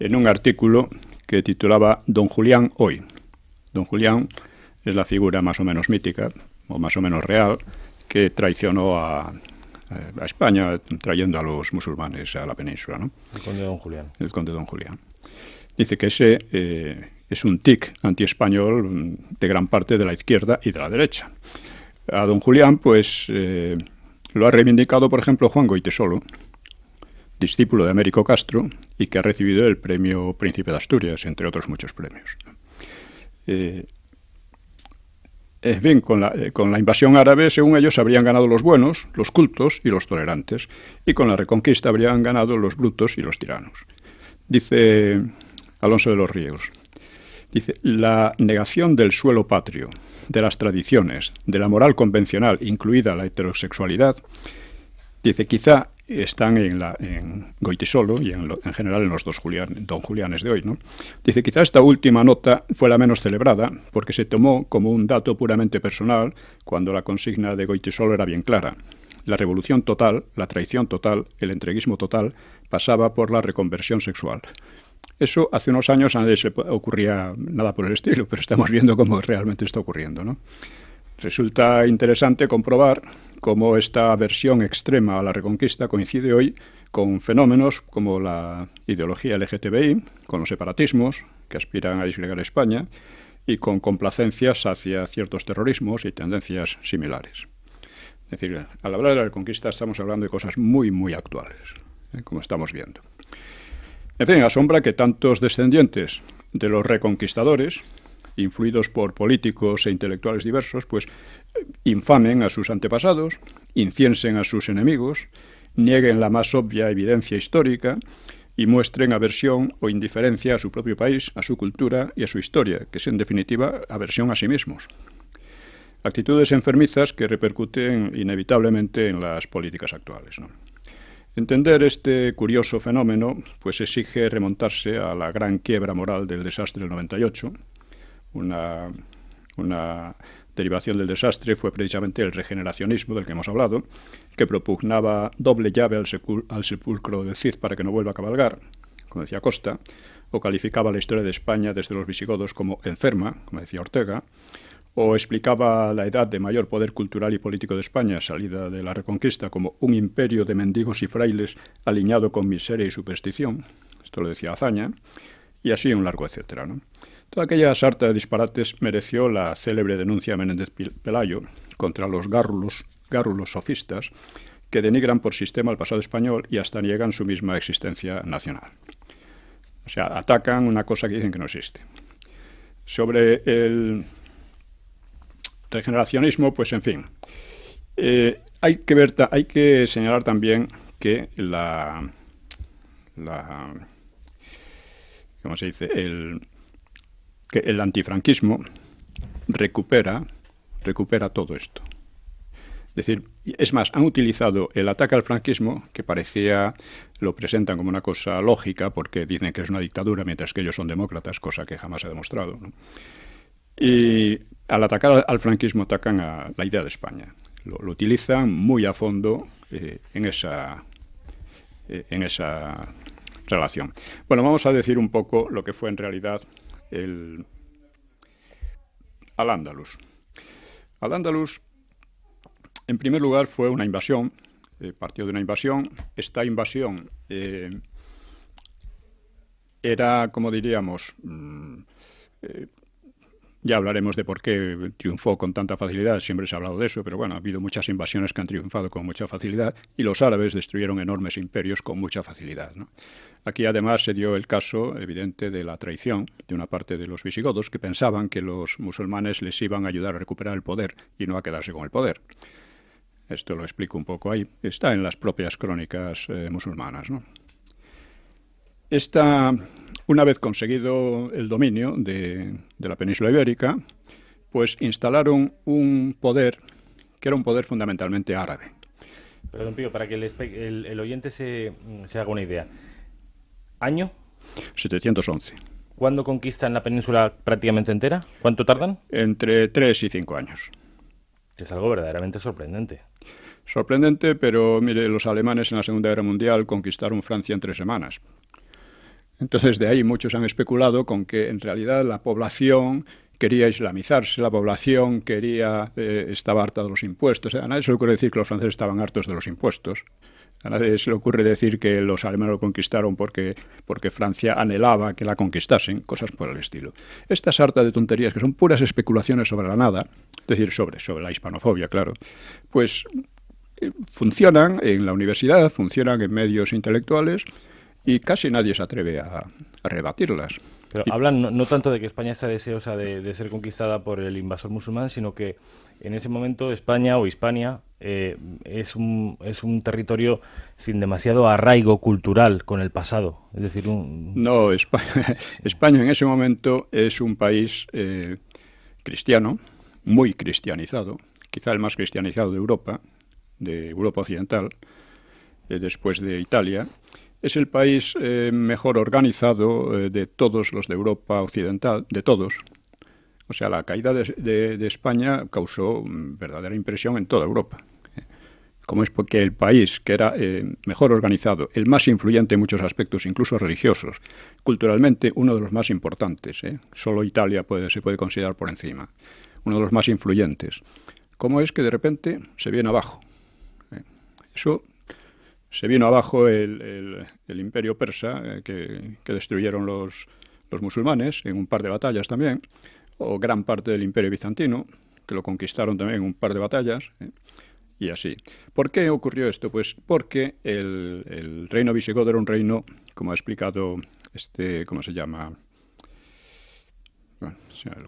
[SPEAKER 3] en un artículo que titulaba Don Julián hoy. Don Julián es la figura más o menos mítica, o más o menos real, que traicionó a, a España trayendo a los musulmanes a la península. ¿no?
[SPEAKER 2] El conde Don Julián.
[SPEAKER 3] El conde Don Julián. Dice que ese eh, es un tic antiespañol de gran parte de la izquierda y de la derecha. A Don Julián, pues, eh, lo ha reivindicado, por ejemplo, Juan Goitesolo, discípulo de Américo Castro y que ha recibido el premio Príncipe de Asturias, entre otros muchos premios. Eh, bien, con la, eh, con la, invasión árabe, según ellos, habrían ganado los buenos, los cultos y los tolerantes, y con la reconquista habrían ganado los brutos y los tiranos. Dice Alonso de los Ríos, dice, la negación del suelo patrio, de las tradiciones, de la moral convencional, incluida la heterosexualidad, dice, quizá están en, la, Goitisolo y en, en, general en los dos Don Julianes de hoy. ¿no? Dice, quizá esta última nota fue la menos celebrada porque se tomó como un dato puramente personal cuando la consigna de Goitisolo era bien clara. La revolución total, la traición total, el entreguismo total pasaba por la reconversión sexual. Eso hace unos años a nadie se ocurría nada por el estilo, pero estamos viendo cómo realmente está ocurriendo. ¿no? Resulta interesante comprobar cómo esta versión extrema a la reconquista coincide hoy con fenómenos como la ideología LGTBI, con los separatismos que aspiran a disgregar España y con complacencias hacia ciertos terrorismos y tendencias similares. Es decir, al hablar de la reconquista estamos hablando de cosas muy, muy actuales, ¿eh? como estamos viendo. En fin, asombra que tantos descendientes de los reconquistadores influidos por políticos e intelectuales diversos, pues infamen a sus antepasados, inciensen a sus enemigos, nieguen la más obvia evidencia histórica y muestren aversión o indiferencia a su propio país, a su cultura y a su historia, que es en definitiva aversión a sí mismos. Actitudes enfermizas que repercuten inevitablemente en las políticas actuales. Entender este curioso fenómeno pues exige remontarse a la gran quiebra moral del desastre del 98, una, derivación del desastre fue precisamente el regeneracionismo del que hemos hablado, que propugnaba doble llave al, sepulcro de Cid para que no vuelva a cabalgar, como decía Costa, o calificaba la historia de España desde los visigodos como enferma, como decía Ortega, o explicaba la edad de mayor poder cultural y político de España, salida de la Reconquista, como un imperio de mendigos y frailes alineado con miseria y superstición, esto lo decía Azaña, y así un largo etcétera. ¿no? Toda aquella sarta de disparates mereció la célebre denuncia de Menéndez Pelayo contra los gárrulos, sofistas que denigran por sistema el pasado español y hasta niegan su misma existencia nacional. O sea, atacan una cosa que dicen que no existe. Sobre el regeneracionismo, pues en fin, eh, hay, que ver, hay que señalar también que la, la ¿cómo se dice? El, el antifranquismo recupera, recupera todo esto. Es decir, es más, han utilizado el ataque al franquismo, que parecía, lo presentan como una cosa lógica, porque dicen que es una dictadura, mientras que ellos son demócratas, cosa que jamás se ha demostrado. Y al atacar al franquismo atacan a la idea de España. Lo, utilizan muy a fondo eh, en, esa, eh, en esa relación. Bueno, vamos a decir un poco lo que fue en realidad el, al Andalus. Al Andalus, en primer lugar, fue una invasión, eh, partió de una invasión. Esta invasión eh, era, como diríamos, mm, eh, Ya hablaremos de por qué triunfó con tanta facilidad, siempre se ha hablado de eso, pero bueno, ha habido muchas invasiones que han triunfado con mucha facilidad y los árabes destruyeron enormes imperios con mucha facilidad. Aquí además se dio el caso evidente de la traición de una parte de los visigodos que pensaban que los musulmanes les iban a ayudar a recuperar el poder y no a quedarse con el poder. Esto lo explico un poco ahí. Está en las propias crónicas eh, musulmanas. ¿no? Esta, una vez conseguido el dominio de, la península ibérica, pues instalaron un poder que era un poder fundamentalmente árabe.
[SPEAKER 2] Perdón, Pío, para que el, oyente se, se, haga una idea. ¿Año?
[SPEAKER 3] 711.
[SPEAKER 2] ¿Cuándo conquistan la península prácticamente entera? ¿Cuánto tardan?
[SPEAKER 3] Entre 3 y 5 años.
[SPEAKER 2] Es algo verdaderamente sorprendente.
[SPEAKER 3] Sorprendente, pero mire, los alemanes en la Segunda Guerra Mundial conquistaron Francia en tres semanas. Entonces, de ahí muchos han especulado con que en realidad la población quería islamizarse, la población quería eh, estaba harta de los impuestos. A nadie se le ocurre decir que los franceses estaban hartos de los impuestos. A nadie se le ocurre decir que los alemanes lo conquistaron porque, porque Francia anhelaba que la conquistasen, cosas por el estilo. Estas hartas de tonterías, que son puras especulaciones sobre la nada, es decir, sobre, sobre la hispanofobia, claro, pues eh, funcionan en la universidad, funcionan en medios intelectuales, y casi nadie se atreve a, rebatirlas.
[SPEAKER 2] Pero hablan no, tanto de que España está deseosa de, ser conquistada por el invasor musulmán, sino que en ese momento España o Hispania eh, es, un, es un territorio sin demasiado arraigo cultural con el pasado. Es decir, un...
[SPEAKER 3] No, España, en ese momento es un país eh, cristiano, muy cristianizado, quizá el más cristianizado de Europa, de Europa Occidental, eh, después de Italia es el país eh, mejor organizado eh, de todos los de Europa Occidental, de todos. O sea, la caída de, España causó mm, verdadera impresión en toda Europa. Como es porque el país que era eh, mejor organizado, el más influyente en muchos aspectos, incluso religiosos, culturalmente uno de los más importantes, solo Italia puede, se puede considerar por encima, uno de los más influyentes. ¿Cómo es que de repente se viene abajo? Eso se vino abajo el, imperio persa, eh, que, destruyeron los, musulmanes en un par de batallas también, o gran parte del imperio bizantino, que lo conquistaron también en un par de batallas, eh, y así. ¿Por qué ocurrió esto? Pues porque el, reino visigodo era un reino, como ha explicado este, ¿cómo se llama?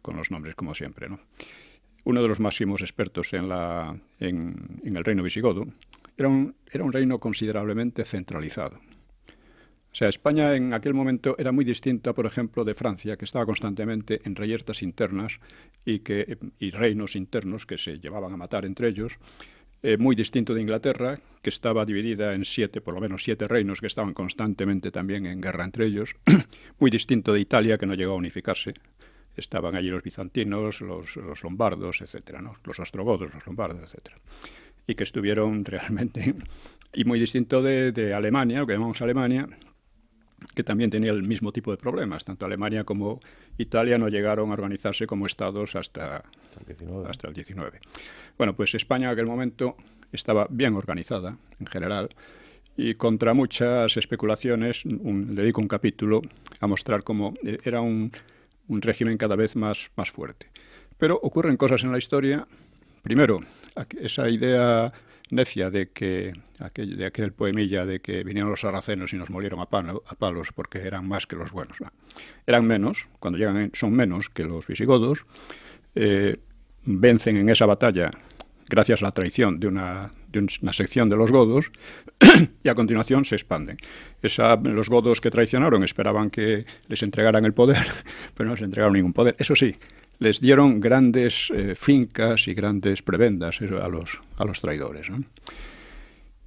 [SPEAKER 3] Con los nombres como siempre, ¿no? Uno de los máximos expertos la, en el reino visigodo, era un, reino considerablemente centralizado. O sea, España en aquel momento era muy distinta, por ejemplo, de Francia, que estaba constantemente en reyertas internas y, reinos internos que se llevaban a matar entre ellos. Eh, muy distinto de Inglaterra, que estaba dividida en siete, por lo menos siete reinos que estaban constantemente también en guerra entre ellos. muy distinto de Italia, que no llegó a unificarse. Estaban allí los bizantinos, los, los lombardos, etcétera, ¿no? los ostrogodos, los lombardos, etcétera y que estuvieron realmente, y muy distinto de, Alemania, lo que llamamos Alemania, que también tenía el mismo tipo de problemas. Tanto Alemania como Italia no llegaron a organizarse como estados hasta, hasta el 19. Bueno, pues España en aquel momento estaba bien organizada en general y contra muchas especulaciones le dedico un capítulo a mostrar cómo era un, un régimen cada vez más, más fuerte. Pero ocurren cosas en la historia Primero, esa idea necia de que aquel, de aquel poemilla de que vinieron los sarracenos y nos molieron a, palos porque eran más que los buenos. Eran menos, cuando llegan son menos que los visigodos, eh, vencen en esa batalla gracias a la traición de una, sección de los godos y a continuación se expanden. Los godos que traicionaron esperaban que les entregaran el poder, pero no les entregaron ningún poder. Eso sí, les dieron grandes eh, fincas y grandes prebendas a los, a los traidores.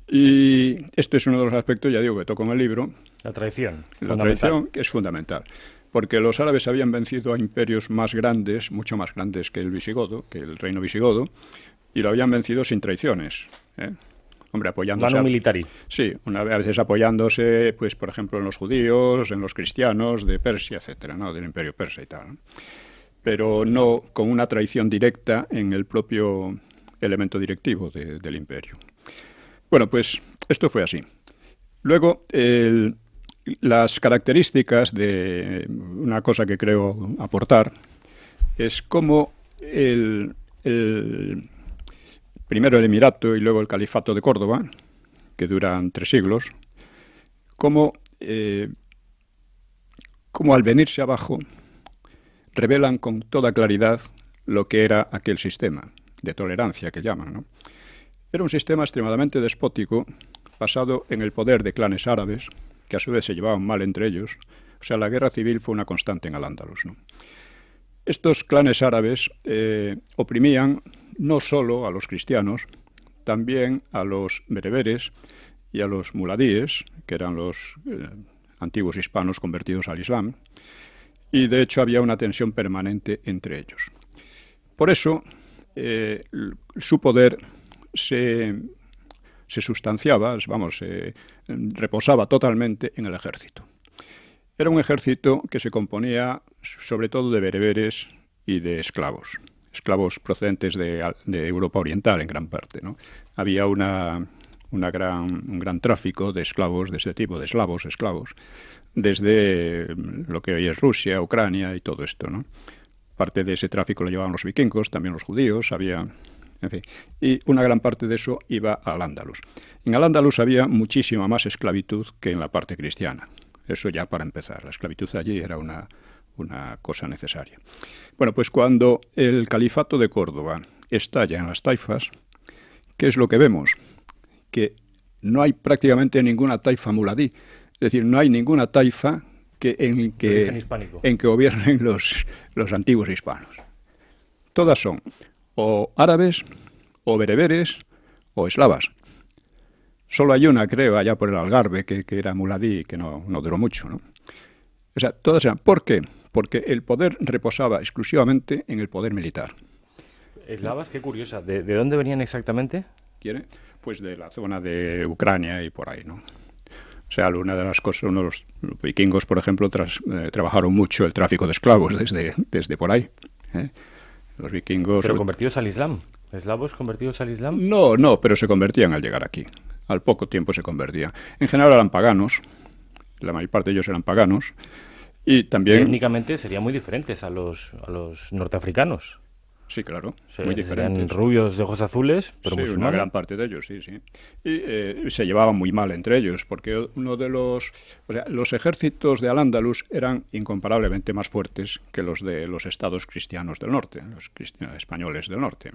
[SPEAKER 3] Y este es uno de los aspectos, ya digo, que toco en el libro.
[SPEAKER 2] La traición.
[SPEAKER 3] La traición, que es fundamental. Porque los árabes habían vencido a imperios más grandes, mucho más grandes que el visigodo, que el reino visigodo, y lo habían vencido sin traiciones. ¿eh? Hombre, apoyándose.
[SPEAKER 2] Mano militar.
[SPEAKER 3] Sí, una a veces apoyándose, pues, por ejemplo, en los judíos, en los cristianos de Persia, etcétera, ¿no? Del imperio persa y tal pero no con una traición directa en el propio elemento directivo del imperio. Bueno, pues esto fue así. Luego, las características de una cosa que creo aportar es cómo el, primero el Emirato y luego el Califato de Córdoba, que duran tres siglos, cómo, eh, cómo al venirse abajo revelan con toda claridad lo que era aquel sistema de tolerancia que llaman. Era un sistema extremadamente despótico, basado en el poder de clanes árabes, que a su vez se llevaban mal entre ellos. O sea, la guerra civil fue una constante en Al-Ándalus. Estos clanes árabes eh, oprimían no solo a los cristianos, también a los bereberes y a los muladíes, que eran los eh, antiguos hispanos convertidos al Islam, y de hecho había una tensión permanente entre ellos. Por eso, eh, su poder se, sustanciaba, vamos, se reposaba totalmente en el ejército. Era un ejército que se componía sobre todo de bereberes y de esclavos, esclavos procedentes de, Europa Oriental en gran parte. ¿no? Había una, una gran, un gran tráfico de esclavos, de ese tipo, de eslavos, esclavos, desde lo que hoy es Rusia, Ucrania y todo esto. ¿no? Parte de ese tráfico lo llevaban los vikingos, también los judíos, había en fin, y una gran parte de eso iba al Ándalus. En al Ándalus había muchísima más esclavitud que en la parte cristiana. Eso ya para empezar. La esclavitud allí era una, una cosa necesaria. Bueno, pues cuando el califato de Córdoba estalla en las taifas, ¿qué es lo que vemos? Que no hay prácticamente ninguna taifa muladí. Es decir, no hay ninguna taifa que, en, que, en que gobiernen los, los antiguos hispanos. Todas son o árabes, o bereberes, o eslavas. Solo hay una, creo, allá por el Algarve, que, era muladí, que no, duró mucho. ¿no? O sea, todas eran. ¿Por qué? Porque el poder reposaba exclusivamente en el poder militar.
[SPEAKER 2] Eslavas, qué curiosa. ¿De, dónde venían exactamente?
[SPEAKER 3] ¿Quiere? Pues de la zona de Ucrania y por ahí, ¿no? O sea, una de las cosas, uno de los vikingos, por ejemplo, eh, trabajaron mucho el tráfico de esclavos desde, desde por ahí. ¿eh? Los vikingos...
[SPEAKER 2] ¿Pero convertidos al Islam? ¿Eslavos convertidos al Islam?
[SPEAKER 3] No, no, pero se convertían al llegar aquí. Al poco tiempo se convertían. En general eran paganos, la mayor parte de ellos eran paganos, y también...
[SPEAKER 2] Técnicamente serían muy diferentes a los, a los norteafricanos.
[SPEAKER 3] Sí, claro, muy diferentes.
[SPEAKER 2] rubios de ojos azules, pero
[SPEAKER 3] sí, una gran parte de ellos, sí, sí. Y eh, se llevaban muy mal entre ellos, porque uno de los... O sea, los ejércitos de Al-Ándalus eran incomparablemente más fuertes que los de los estados cristianos del norte, los españoles del norte.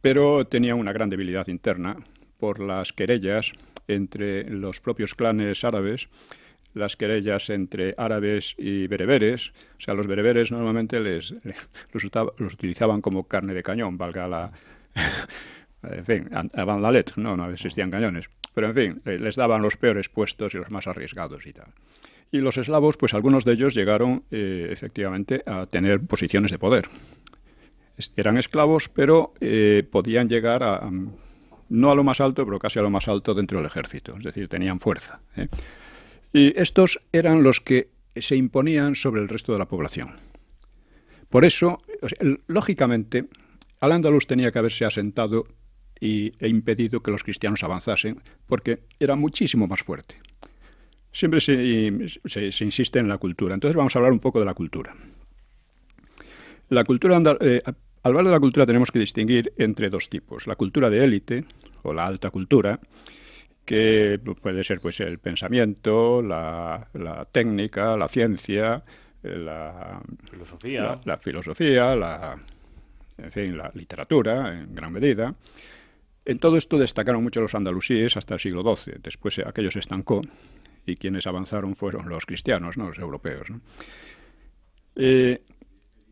[SPEAKER 3] Pero tenían una gran debilidad interna por las querellas entre los propios clanes árabes las querellas entre árabes y bereberes. O sea, los bereberes normalmente les, los, utilizaban como carne de cañón, valga la... en fin, avant la lettre, no, no existían cañones. Pero en fin, les daban los peores puestos y los más arriesgados y tal. Y los eslavos, pues algunos de ellos llegaron eh, efectivamente a tener posiciones de poder. Eran esclavos, pero eh, podían llegar a, no a lo más alto, pero casi a lo más alto dentro del ejército. Es decir, tenían fuerza. ¿eh? Y estos eran los que se imponían sobre el resto de la población. Por eso, lógicamente, Al-Ándalus tenía que haberse asentado y, e impedido que los cristianos avanzasen, porque era muchísimo más fuerte. Siempre se, insiste en la cultura. Entonces vamos a hablar un poco de la cultura. La cultura eh, al hablar de la cultura tenemos que distinguir entre dos tipos. La cultura de élite, o la alta cultura, que puede ser pues el pensamiento, la, técnica, la ciencia, la
[SPEAKER 2] filosofía,
[SPEAKER 3] la, filosofía, la, en fin, la literatura en gran medida. En todo esto destacaron mucho los andalusíes hasta el siglo XII. Después aquello se estancó y quienes avanzaron fueron los cristianos, ¿no? los europeos. Eh,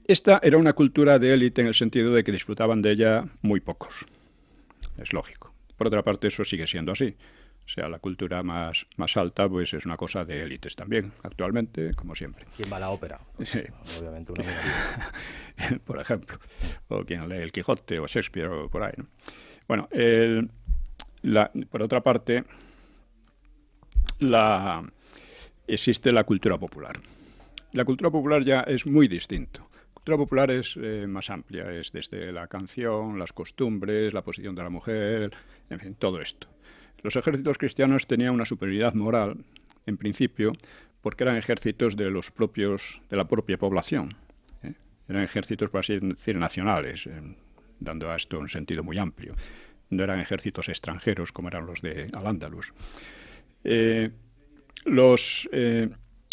[SPEAKER 3] esta era una cultura de élite en el sentido de que disfrutaban de ella muy pocos. Es lógico. Por otra parte, eso sigue siendo así. O sea, la cultura más, más alta pues es una cosa de élites también, actualmente, como siempre.
[SPEAKER 2] ¿Quién va a la ópera?
[SPEAKER 3] sí.
[SPEAKER 2] Obviamente una
[SPEAKER 3] Por ejemplo. O quien lee el Quijote o Shakespeare o por ahí. ¿no? Bueno, el, la, por otra parte, la, existe la cultura popular. La cultura popular ya es muy distinto. La cultura popular es eh, más amplia, es desde la canción, las costumbres, la posición de la mujer, en fin, todo esto. Los ejércitos cristianos tenían una superioridad moral, en principio, porque eran ejércitos de los propios de la propia población. ¿eh? eran ejércitos, por así decir, nacionales, dando a esto un sentido muy amplio. No eran ejércitos extranjeros como eran los de Al-Ándalus. los,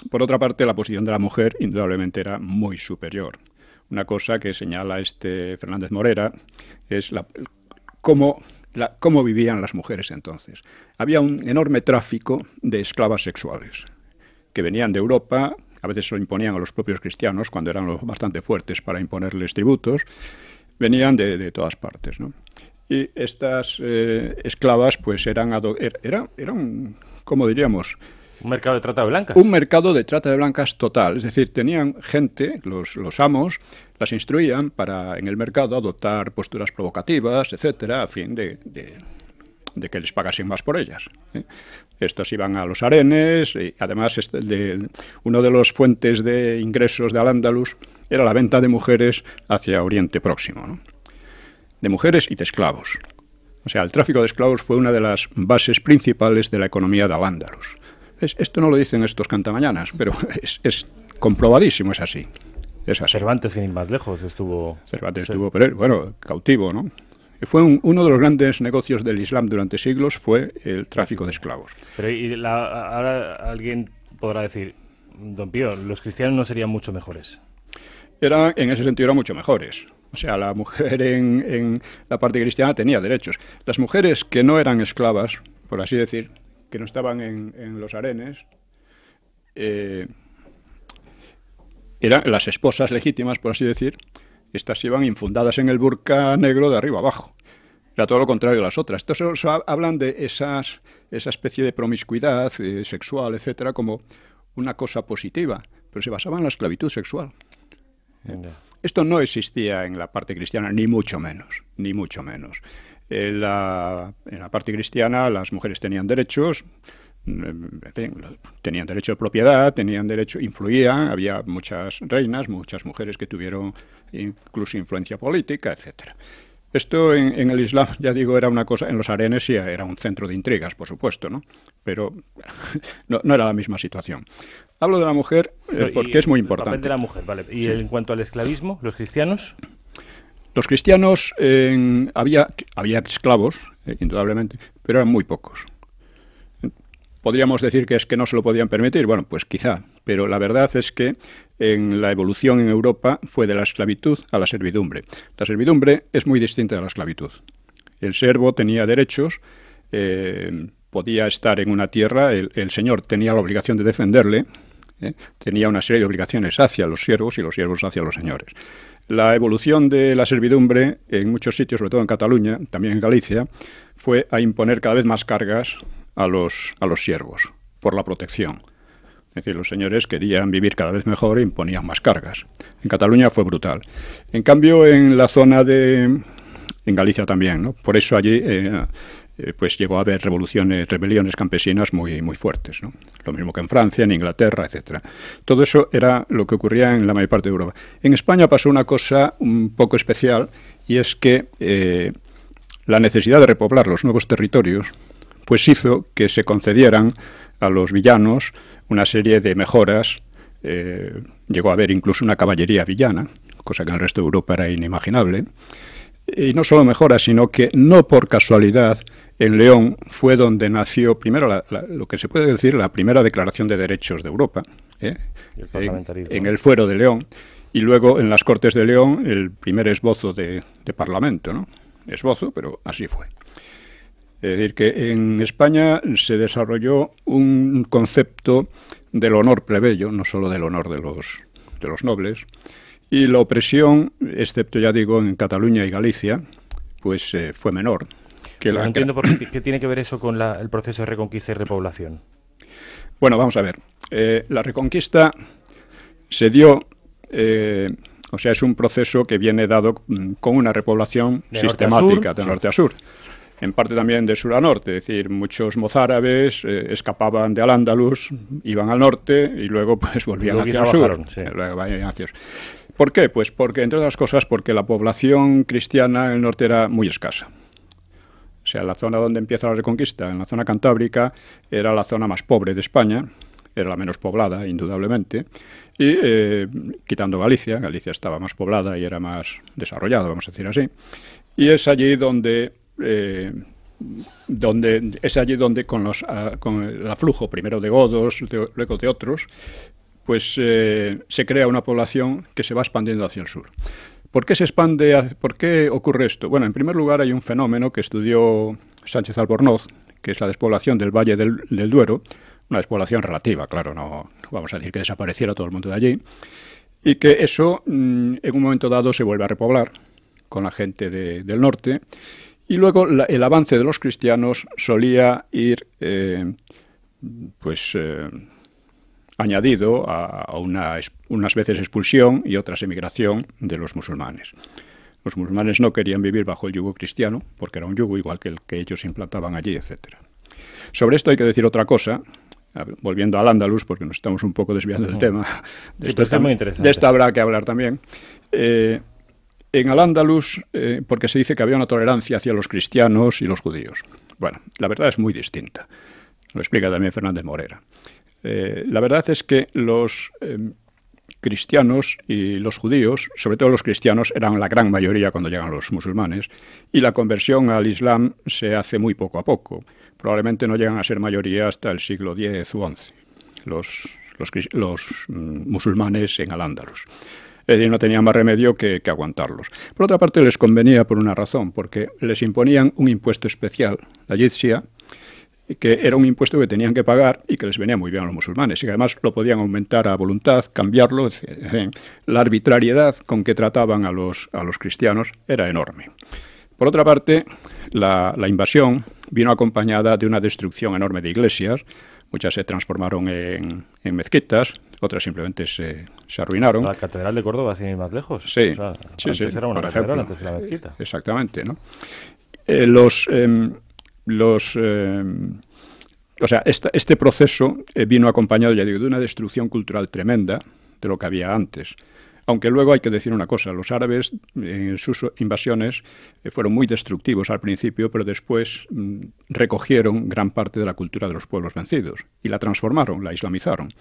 [SPEAKER 3] por otra parte, la posición de la mujer indudablemente era muy superior. Una cosa que señala este Fernández Morera es la, cómo, cómo vivían las mujeres entonces. Había un enorme tráfico de esclavas sexuales que venían de Europa, a veces lo imponían a los propios cristianos cuando eran bastante fuertes para imponerles tributos, venían de, todas partes. Y estas eh, esclavas pues eran, er, era, eran, ¿cómo diríamos?
[SPEAKER 2] Un mercado de trata de blancas.
[SPEAKER 3] Un mercado de trata de blancas total. Es decir, tenían gente, los, los amos, las instruían para en el mercado adoptar posturas provocativas, etcétera, a fin de, de, que les pagasen más por ellas. ¿eh? Estos iban a los arenes, y además este, de, uno de los fuentes de ingresos de Al-Ándalus era la venta de mujeres hacia Oriente Próximo, ¿no? de mujeres y de esclavos. O sea, el tráfico de esclavos fue una de las bases principales de la economía de Al-Ándalus esto no lo dicen estos cantamañanas, pero es, comprobadísimo, es así. Es así.
[SPEAKER 2] Cervantes, sin ir más lejos, estuvo...
[SPEAKER 3] Cervantes estuvo, pero, bueno, cautivo, ¿no? Fue uno de los grandes negocios del Islam durante siglos, fue el tráfico de esclavos.
[SPEAKER 2] Pero y ahora alguien podrá decir, don Pío, los cristianos no serían mucho mejores.
[SPEAKER 3] Era, en ese sentido, eran mucho mejores. O sea, la mujer en, en, la parte cristiana tenía derechos. Las mujeres que no eran esclavas, por así decir, que no estaban en, los arenes, eh, eran las esposas legítimas, por así decir, estas iban infundadas en el burka negro de arriba abajo. Era todo lo contrario de las otras. Entonces hablan de esas, esa especie de promiscuidad eh, sexual, etcétera, como una cosa positiva, pero se basaba en la esclavitud sexual. Esto no existía en la parte cristiana, ni mucho menos, ni mucho menos. En la, en la parte cristiana las mujeres tenían derechos, tenían derecho de propiedad, tenían derecho, influían, había muchas reinas, muchas mujeres que tuvieron incluso influencia política, etcétera. Esto en, el Islam, ya digo, era una cosa, en los arenes sí era un centro de intrigas, por supuesto, ¿no? Pero no, era la misma situación. Hablo de la mujer eh, porque es muy importante. El
[SPEAKER 2] papel de la mujer, vale. Y en cuanto al esclavismo, los cristianos.
[SPEAKER 3] Los cristianos, había, había esclavos, eh, indudablemente, pero eran muy pocos. Podríamos decir que es que no se lo podían permitir, bueno, pues quizá, pero la verdad es que en la evolución en Europa fue de la esclavitud a la servidumbre. La servidumbre es muy distinta de la esclavitud. El servo tenía derechos, eh, podía estar en una tierra, el, señor tenía la obligación de defenderle, eh, tenía una serie de obligaciones hacia los siervos y los siervos hacia los señores. La evolución de la servidumbre en muchos sitios, sobre todo en Cataluña, también en Galicia, fue a imponer cada vez más cargas a los, a los siervos por la protección. Es decir, los señores querían vivir cada vez mejor e imponían más cargas. En Cataluña fue brutal. En cambio, en la zona de... en Galicia también, ¿no? Por eso allí eh, eh, pues llegó a haber revoluciones, rebeliones campesinas muy, muy fuertes. Lo mismo que en Francia, en Inglaterra, etc. Todo eso era lo que ocurría en la mayor parte de Europa. En España pasó una cosa un poco especial y es que eh, la necesidad de repoblar los nuevos territorios pues hizo que se concedieran a los villanos una serie de mejoras. Eh, llegó a haber incluso una caballería villana, cosa que en el resto de Europa era inimaginable. Y no solo mejoras, sino que no por casualidad en León fue donde nació primero lo que se puede decir la primera declaración de derechos de Europa, ¿eh? en, el fuero de León, y luego en las Cortes de León el primer esbozo de, Parlamento, ¿no? Esbozo, pero así fue. Es decir, que en España se desarrolló un concepto del honor plebeyo, no solo del honor de los, de los nobles, y la opresión, excepto ya digo en Cataluña y Galicia, pues eh, fue menor
[SPEAKER 2] no entiendo por qué, tiene que ver eso con el proceso de reconquista y repoblación.
[SPEAKER 3] Bueno, vamos a ver. Eh, la reconquista se dio, eh, o sea, es un proceso que viene dado con una repoblación sistemática de norte a sur. En parte también de sur a norte, es decir, muchos mozárabes eh, escapaban de Al-Ándalus, iban al norte y luego pues volvían hacia el sur. ¿Por qué? Pues porque, entre otras cosas, porque la población cristiana en el norte era muy escasa. Sea, la zona donde empieza la Reconquista, en la zona cantábrica, era la zona más pobre de España era la menos poblada, indudablemente, y eh, quitando Galicia, Galicia estaba más poblada y era más desarrollada, vamos a decir así, y es allí donde... Eh, donde es allí donde con, los, ah, con el aflujo primero de godos, luego de otros, pues eh, se crea una población que se va expandiendo hacia el sur. ¿Por qué se expande? ¿Por qué ocurre esto? Bueno, en primer lugar hay un fenómeno que estudió Sánchez Albornoz, que es la despoblación del Valle del, Duero, una despoblación relativa, claro, no vamos a decir que desapareciera todo el mundo de allí, y que eso mm, en un momento dado se vuelve a repoblar con la gente del norte, y luego el avance de los cristianos solía ir, eh, pues, eh, añadido a, una, unas veces expulsión y otras emigración de los musulmanes. Los musulmanes no querían vivir bajo el yugo cristiano, porque era un yugo igual que el que ellos implantaban allí, etc. Sobre esto hay que decir otra cosa, volviendo al Andalus, porque nos estamos un poco desviando del tema.
[SPEAKER 2] De, esto, muy
[SPEAKER 3] de esto habrá que hablar también. Eh, en Al-Ándalus, eh, porque se dice que había una tolerancia hacia los cristianos y los judíos. Bueno, la verdad es muy distinta. Lo explica también Fernández Morera. Eh, la verdad es que los em, cristianos y los judíos, sobre todo los cristianos, eran la gran mayoría cuando llegan los musulmanes, y la conversión al Islam se hace muy poco a poco. Probablemente no llegan a ser mayoría hasta el siglo X u XI, los, mm, musulmanes en Al-Ándalus. Es decir, no tenían más remedio que, aguantarlos. Por otra parte, les convenía por una razón, porque les imponían un impuesto especial, la jizya, que era un impuesto que tenían que pagar y que les venía muy bien a los musulmanes y que además lo podían aumentar a voluntad, cambiarlo. La arbitrariedad con que trataban a los, a los cristianos era enorme. Por otra parte, la, invasión vino acompañada de una destrucción enorme de iglesias. Muchas se transformaron en, mezquitas, otras simplemente se, arruinaron.
[SPEAKER 2] La Catedral de Córdoba, sin ir más lejos.
[SPEAKER 3] Sí, sí,
[SPEAKER 2] sí, era una catedral antes de la mezquita.
[SPEAKER 3] Exactamente, ¿no? Eh, los, em, los... Eh, o sea, este proceso eh, vino acompañado, ya digo, de una destrucción cultural tremenda de lo que había antes. Aunque luego hay que decir una cosa, los árabes en sus invasiones eh, fueron muy destructivos al principio, pero después mm, recogieron gran parte de la cultura de los pueblos vencidos y la transformaron, la islamizaron.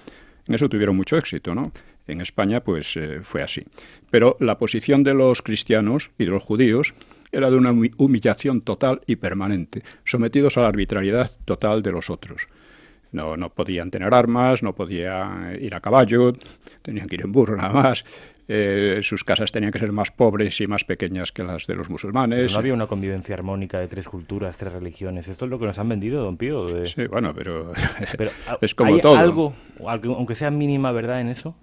[SPEAKER 3] En eso tuvieron mucho éxito, ¿no? En España, pues fue así. Pero la posición de los cristianos y de los judíos era de una humillación total y permanente, sometidos a la arbitrariedad total de los otros. No, no podían tener armas, no podían ir a caballo, tenían que ir en burro nada más. Eh, sus casas tenían que ser más pobres y más pequeñas que las de los musulmanes.
[SPEAKER 2] no había una convivencia armónica de tres culturas, tres religiones. Esto es lo que nos han vendido, don Pío.
[SPEAKER 3] Sí, bueno, pero, es como todo.
[SPEAKER 2] algo, aunque sea mínima verdad en eso?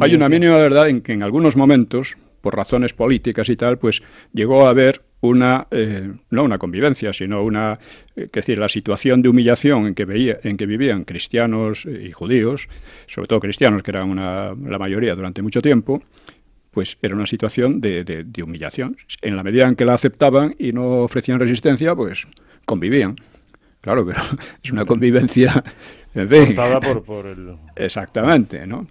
[SPEAKER 3] Hay una mínima verdad en que en algunos momentos, por razones políticas y tal, pues llegó a haber una eh, no una convivencia, sino una eh, decir la situación de humillación en que veía, en que vivían cristianos y judíos, sobre todo cristianos que eran una, la mayoría durante mucho tiempo, pues era una situación de, de, humillación. En la medida en que la aceptaban y no ofrecían resistencia, pues convivían. Claro, pero es una convivencia
[SPEAKER 2] en por, por el...
[SPEAKER 3] Exactamente, ¿no?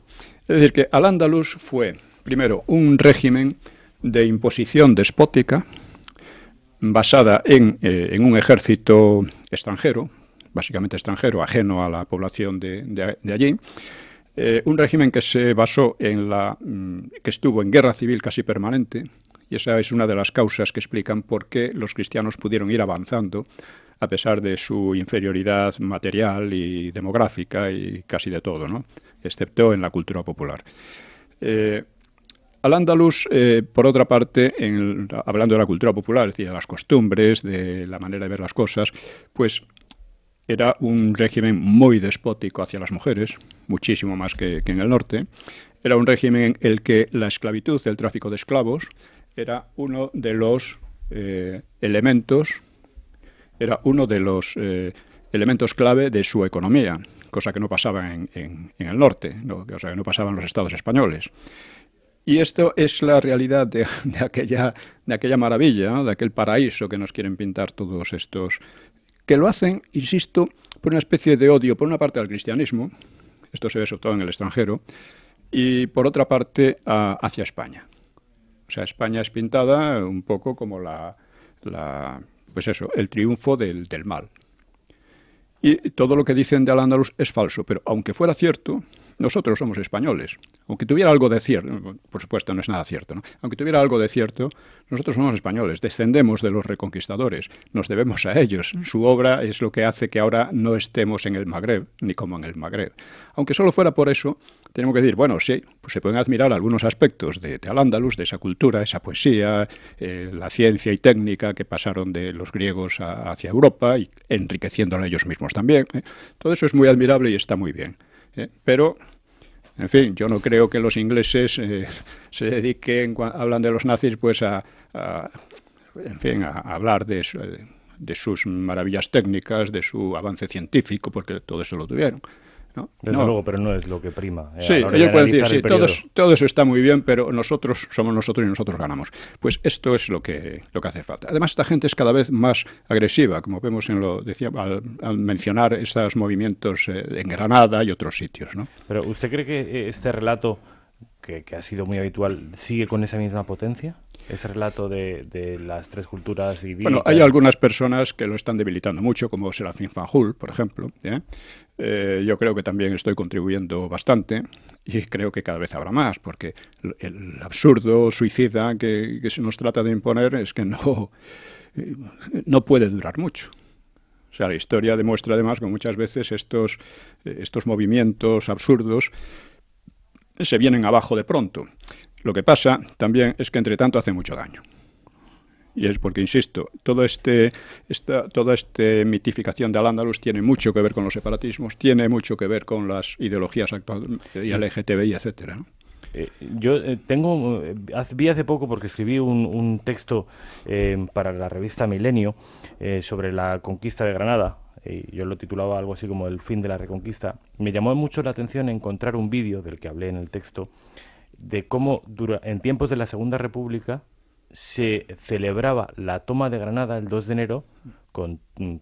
[SPEAKER 3] Es decir, que Al-Ándalus fue, primero, un régimen de imposición despótica, basada en, eh, en, un ejército extranjero, básicamente extranjero, ajeno a la población de, de, allí, eh, un régimen que se basó en la mm, que estuvo en guerra civil casi permanente, y esa es una de las causas que explican por qué los cristianos pudieron ir avanzando a pesar de su inferioridad material y demográfica y casi de todo, ¿no? excepto en la cultura popular. Eh, al-Ándalus, eh, por otra parte, hablando de la cultura popular, es decir, de las costumbres, de la manera de ver las cosas, pues era un régimen muy despótico hacia las mujeres, muchísimo más que, en el norte. Era un régimen en el que la esclavitud, el tráfico de esclavos, era uno de los eh, elementos, era uno de los eh, elementos clave de su economía, cosa que no pasaba en, el norte, cosa que no pasaba en los estados españoles. Y esto es la realidad de, aquella, de aquella maravilla, de aquel paraíso que nos quieren pintar todos estos, que lo hacen, insisto, por una especie de odio, por una parte al cristianismo, esto se ve sobre todo en el extranjero, y por otra parte hacia España. O sea, España es pintada un poco como la, pues eso, el triunfo del, del mal. Y todo lo que dicen de Al-Ándalus es falso, pero aunque fuera cierto, nosotros somos españoles. Aunque tuviera algo de cierto, por supuesto no es nada cierto, ¿no? aunque tuviera algo de cierto, nosotros somos españoles, descendemos de los reconquistadores, nos debemos a ellos. Su obra es lo que hace que ahora no estemos en el Magreb, ni como en el Magreb. Aunque solo fuera por eso, tenemos que decir, bueno, sí, pues se pueden admirar algunos aspectos de, Al-Ándalus, de esa cultura, esa poesía, eh, la ciencia y técnica que pasaron de los griegos hacia Europa, y enriqueciéndola ellos mismos también. ¿eh? Todo eso es muy admirable y está muy bien. ¿Eh? Pero, en fin, yo no creo que los ingleses se dediquen, hablan de los nazis, pues a, en fin, a hablar de de sus maravillas técnicas, de su avance científico, porque todo eso lo tuvieron.
[SPEAKER 2] ¿No? Desde luego, pero no es lo que prima.
[SPEAKER 3] Eh, sí, ellos pueden decir, sí, todo, eso está muy bien, pero nosotros somos nosotros y nosotros ganamos. Pues esto es lo que, lo que hace falta. Además, esta gente es cada vez más agresiva, como vemos en lo decía, al, mencionar estos movimientos eh, en Granada y otros sitios. ¿no?
[SPEAKER 2] Pero ¿usted cree que este relato, que, que ha sido muy habitual, sigue con esa misma potencia? Ese relato de, las tres culturas y
[SPEAKER 3] Bueno, hay algunas personas que lo están debilitando mucho, como Serafín Fanjul, por ejemplo. ¿eh? Eh, yo creo que también estoy contribuyendo bastante y creo que cada vez habrá más, porque el absurdo suicida que, se nos trata de imponer es que no, no puede durar mucho. O sea, la historia demuestra además que muchas veces estos, estos movimientos absurdos se vienen abajo de pronto. Lo que pasa también es que entre tanto hace mucho daño. Y es porque, insisto, todo este, esta, toda esta mitificación de Al-Ándalus tiene mucho que ver con los separatismos, tiene mucho que ver con las ideologías actuales LGTBI, etcétera.
[SPEAKER 2] Eh, yo eh, tengo, eh, vi hace poco, porque escribí un, texto para la revista Milenio sobre la conquista de Granada, y yo lo titulaba algo así como El fin de la reconquista. Me llamó mucho la atención encontrar un vídeo del que hablé en el texto, de cómo dura, en tiempos de la Segunda República se celebraba la toma de Granada el 2 de enero con,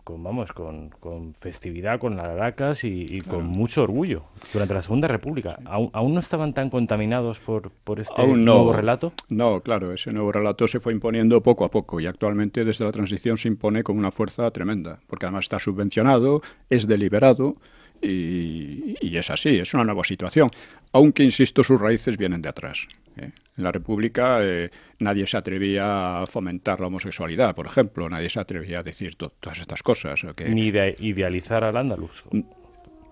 [SPEAKER 2] vamos con, festividad, con laracas y, y con mucho orgullo durante la Segunda República. ¿Aún, no estaban tan contaminados por, por este nuevo relato?
[SPEAKER 3] No, claro, ese nuevo relato se fue imponiendo poco a poco y actualmente desde la transición se impone con una fuerza tremenda, porque además está subvencionado, es deliberado y, es así, es una nueva situación, aunque, insisto, sus raíces vienen de atrás. ¿eh? En la República eh, nadie se atrevía a fomentar la homosexualidad, por ejemplo, nadie se atrevía a decir todas estas cosas.
[SPEAKER 2] Ni de idealizar al andaluz.
[SPEAKER 3] Mm,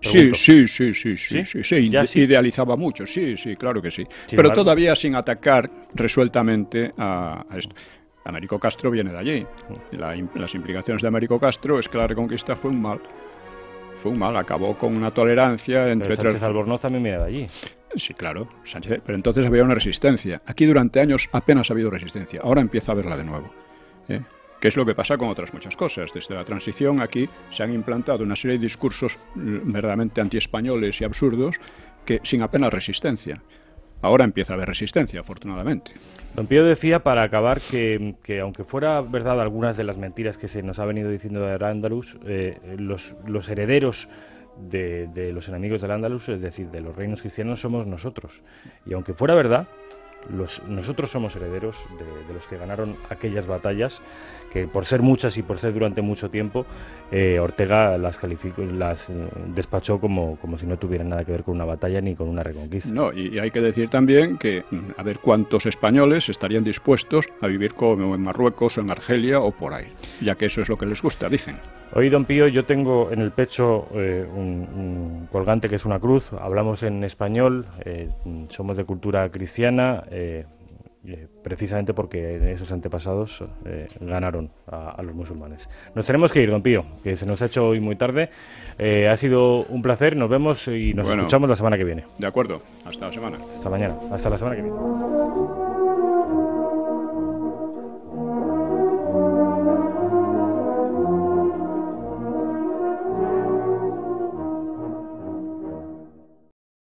[SPEAKER 3] sí, sí, sí, sí, sí, sí, sí, idealizaba mucho, sí, sí, claro que sí. Pero todavía sin atacar resueltamente a, esto. Américo Castro viene de allí. Mm. las implicaciones de Américo Castro es que la reconquista fue un mal fue un mal, acabó con una tolerancia entre...
[SPEAKER 2] Pero Sánchez Albornoz también viene de allí.
[SPEAKER 3] Sí, claro, Sánchez, pero entonces había una resistencia. Aquí durante años apenas ha habido resistencia, ahora empieza a haberla de nuevo. ¿eh? ¿Qué es lo que pasa con otras muchas cosas? Desde la transición aquí se han implantado una serie de discursos mm, verdaderamente antiespañoles y absurdos que sin apenas resistencia. Ahora empieza a haber resistencia, afortunadamente.
[SPEAKER 2] Don Pío decía, para acabar, que, aunque fuera verdad algunas de las mentiras que se nos ha venido diciendo de Andalus, eh, los, los, herederos de, los enemigos del Andalus, es decir, de los reinos cristianos, somos nosotros. Y aunque fuera verdad, nosotros somos herederos de, los que ganaron aquellas batallas, que por ser muchas y por ser durante mucho tiempo, eh, Ortega las, las eh, despachó como, como si no tuvieran nada que ver con una batalla ni con una reconquista.
[SPEAKER 3] No, y, hay que decir también que a ver cuántos españoles estarían dispuestos a vivir como en Marruecos o en Argelia o por ahí, ya que eso es lo que les gusta, dicen.
[SPEAKER 2] Hoy, don Pío, yo tengo en el pecho eh, un, colgante que es una cruz. Hablamos en español, eh, somos de cultura cristiana, eh, precisamente porque esos antepasados ganaron a, los musulmanes. Nos tenemos que ir, don Pío, que se nos ha hecho hoy muy tarde. ha sido un placer, nos vemos y nos escuchamos la semana que viene.
[SPEAKER 3] De acuerdo, hasta la semana.
[SPEAKER 2] Hasta mañana, hasta la semana que viene.